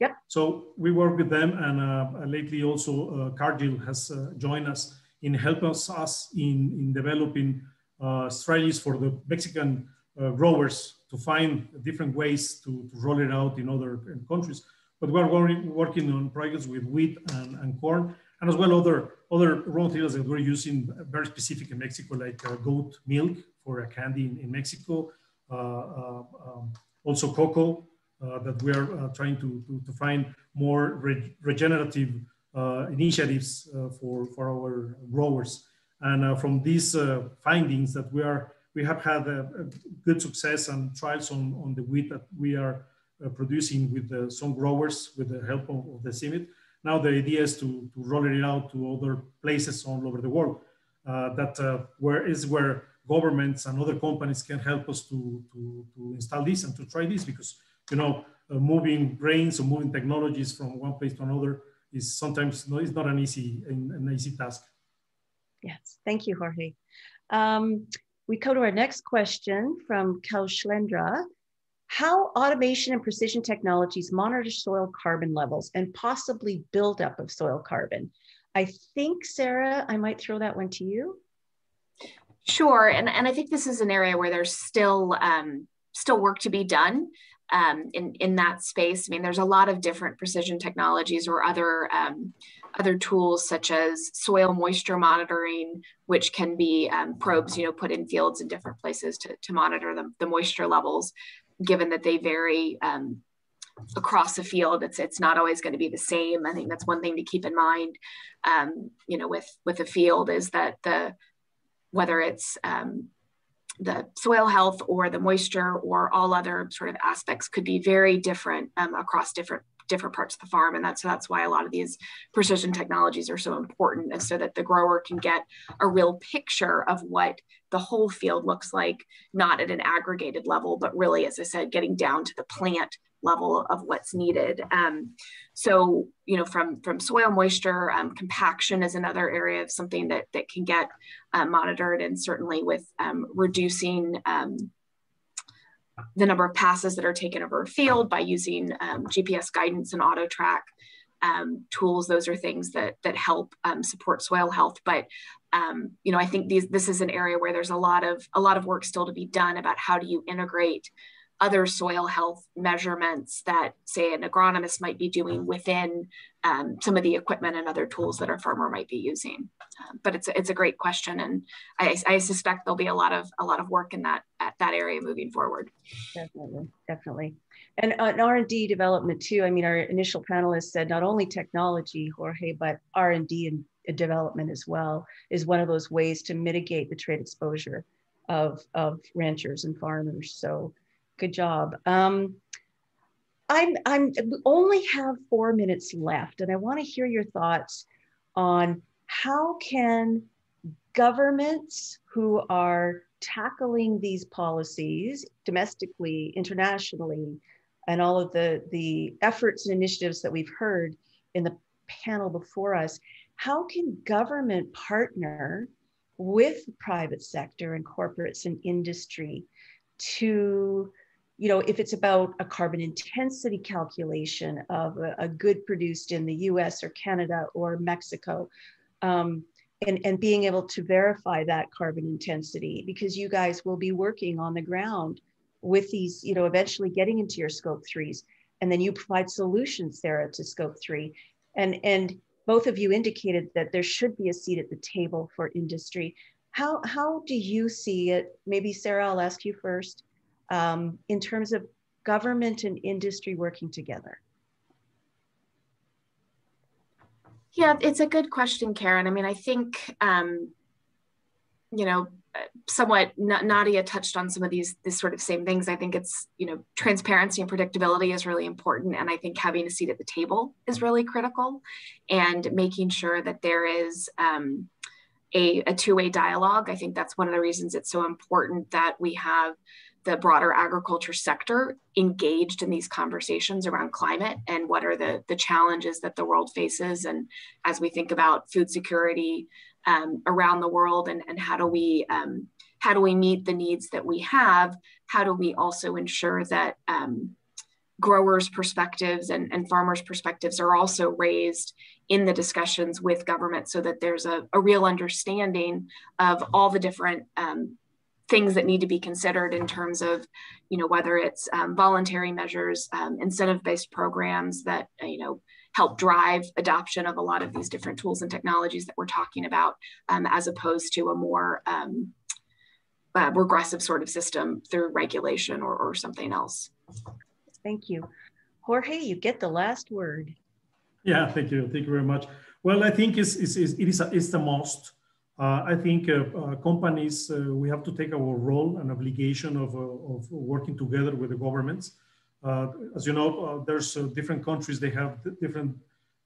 Yep. So we work with them, and uh, lately also uh, Cargill has uh, joined us in helping us, us in, in developing uh, strategies for the Mexican uh, growers to find different ways to, to, roll it out in other countries. But we're working on projects with wheat and, and, corn, and as well other other raw materials that we're using very specific in Mexico, like uh, goat milk for a candy in, in Mexico, um, also cocoa uh, that we are uh, trying to, to, to, find more re regenerative uh, initiatives for, for our growers. And from these findings that we are, we have had a, a good success and trials on, on the wheat that we are producing with some growers with the help of, of the CIMMYT. Now the idea is to, to roll it out to other places all over the world. Uh, that uh, where is where governments and other companies can help us to, to, to install this and to try this because you know, uh, moving brains or moving technologies from one place to another is sometimes no, it's not an easy an easy task. Yes, thank you, Jorge. Um, we go to our next question from Kel Schlendra. How automation and precision technologies monitor soil carbon levels and possibly buildup of soil carbon. I think, Sarah, I might throw that one to you. Sure, and, and I think this is an area where there's still um, still work to be done um, in, in that space. I mean, there's a lot of different precision technologies or other um, other tools such as soil moisture monitoring, which can be um, probes, you know, put in fields in different places to, to monitor the, the moisture levels, given that they vary um, across the field. It's it's not always going to be the same. I think that's one thing to keep in mind. Um, you know, with with a field is that the whether it's um, the soil health or the moisture or all other sort of aspects could be very different um, across different different parts of the farm and that's that's why a lot of these precision technologies are so important and so that the grower can get a real picture of what the whole field looks like not at an aggregated level but really as i said getting down to the plant level of what's needed. Um, so, you know, from, from soil moisture, um, compaction is another area of something that, that can get uh, monitored and certainly with um, reducing um, the number of passes that are taken over a field by using um, GPS guidance and AutoTrac um, tools. Those are things that, that help support soil health. But you know, I think these, this is an area where there's a lot of a lot of work still to be done about how do you integrate other soil health measurements that say an agronomist might be doing within um, some of the equipment and other tools that a farmer might be using. Um, but it's a, it's a great question, and I, I, suspect there'll be a lot of a lot of work in that that area moving forward. Definitely, definitely, and uh, R and D development too. I mean, our initial panelists said not only technology, Jorge, but R and D and development as well is one of those ways to mitigate the trade exposure of of ranchers and farmers. So Good job. Um, I'm, I'm only have four minutes left, and I want to hear your thoughts on how can governments who are tackling these policies domestically, internationally, and all of the, the efforts and initiatives that we've heard in the panel before us, how can government partner with private sector and corporates and industry to you know, if it's about a carbon intensity calculation of a, a good produced in the US or Canada or Mexico, um, and, and being able to verify that carbon intensity, because you guys will be working on the ground with these, you know, eventually getting into your scope threes, and then you provide solutions, Sarah, to scope three. And, and both of you indicated that there should be a seat at the table for industry. How, how do you see it? Maybe Sarah, I'll ask you first um, in terms of government and industry working together? Yeah, it's a good question, Karen. I mean, I think, um, you know, somewhat Nadia touched on some of these this sort of same things. I think it's you know transparency and predictability is really important, and I think having a seat at the table is really critical, and making sure that there is um, a, a two-way dialogue. I think that's one of the reasons it's so important that we have the broader agriculture sector engaged in these conversations around climate and what are the, the challenges that the world faces and as we think about food security um, around the world and, and how do we um, how do we meet the needs that we have? How do we also ensure that um, growers perspectives and, and farmers perspectives are also raised in the discussions with government so that there's a, a real understanding of all the different um, things that need to be considered in terms of, you know, whether it's um, voluntary measures, um, incentive-based programs that, uh, you know, help drive adoption of a lot of these different tools and technologies that we're talking about, um, as opposed to a more um, uh, regressive sort of system through regulation or, or something else. Thank you. Jorge, you get the last word. Yeah, thank you. Thank you very much. Well, I think it's, it's, it's, it is a, it's the most uh, I think uh, uh, companies, we have to take our role and obligation of, of working together with the governments. as you know, there's different countries, they have different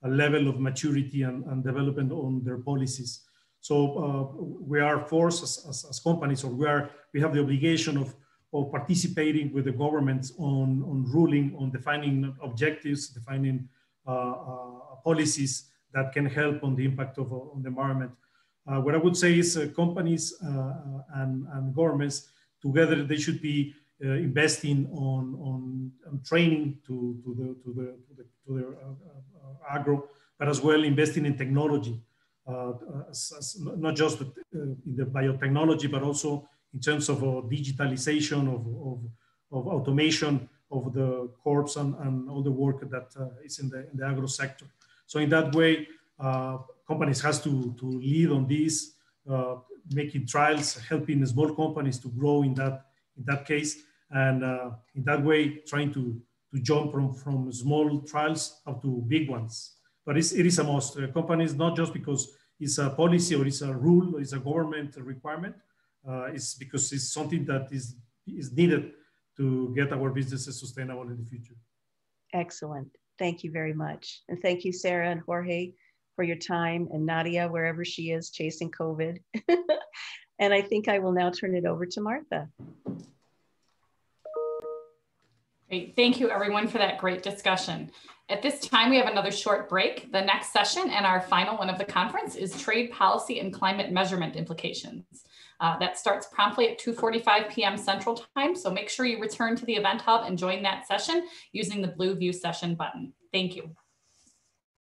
level of maturity and, and development on their policies. So uh, we are forced as, as, as, companies, or we are we have the obligation of, of participating with the governments on, on ruling, on defining objectives, defining uh, uh, policies that can help on the impact of on the environment. Uh, what I would say is uh, companies uh, and, and, governments together, they should be investing on, on, on, training to, to, the, to, the, to, the, to the agro, but as well investing in technology, as, as not just in the biotechnology, but also in terms of digitalization, of, of, of automation of the corps and, and all the work that uh, is in the, in the agro sector. So in that way, uh, companies has to, to lead on this, uh, making trials, helping small companies to grow in that, in that case. And uh, in that way, trying to, to jump from, from small trials up to big ones. But it's, it is a must. Uh, companies, not just because it's a policy or it's a rule or it's a government requirement, uh, it's because it's something that is, is needed to get our businesses sustainable in the future. Excellent. Thank you very much. And thank you, Sarah and Jorge for your time and Nadia, wherever she is chasing COVID. and I think I will now turn it over to Martha. Great. Thank you, everyone, for that great discussion. At this time, we have another short break. The next session and our final one of the conference is Trade Policy and Climate Measurement Implications. Uh, that starts promptly at 2.45 p.m. Central Time, so make sure you return to the Event Hub and join that session using the blue View Session button. Thank you.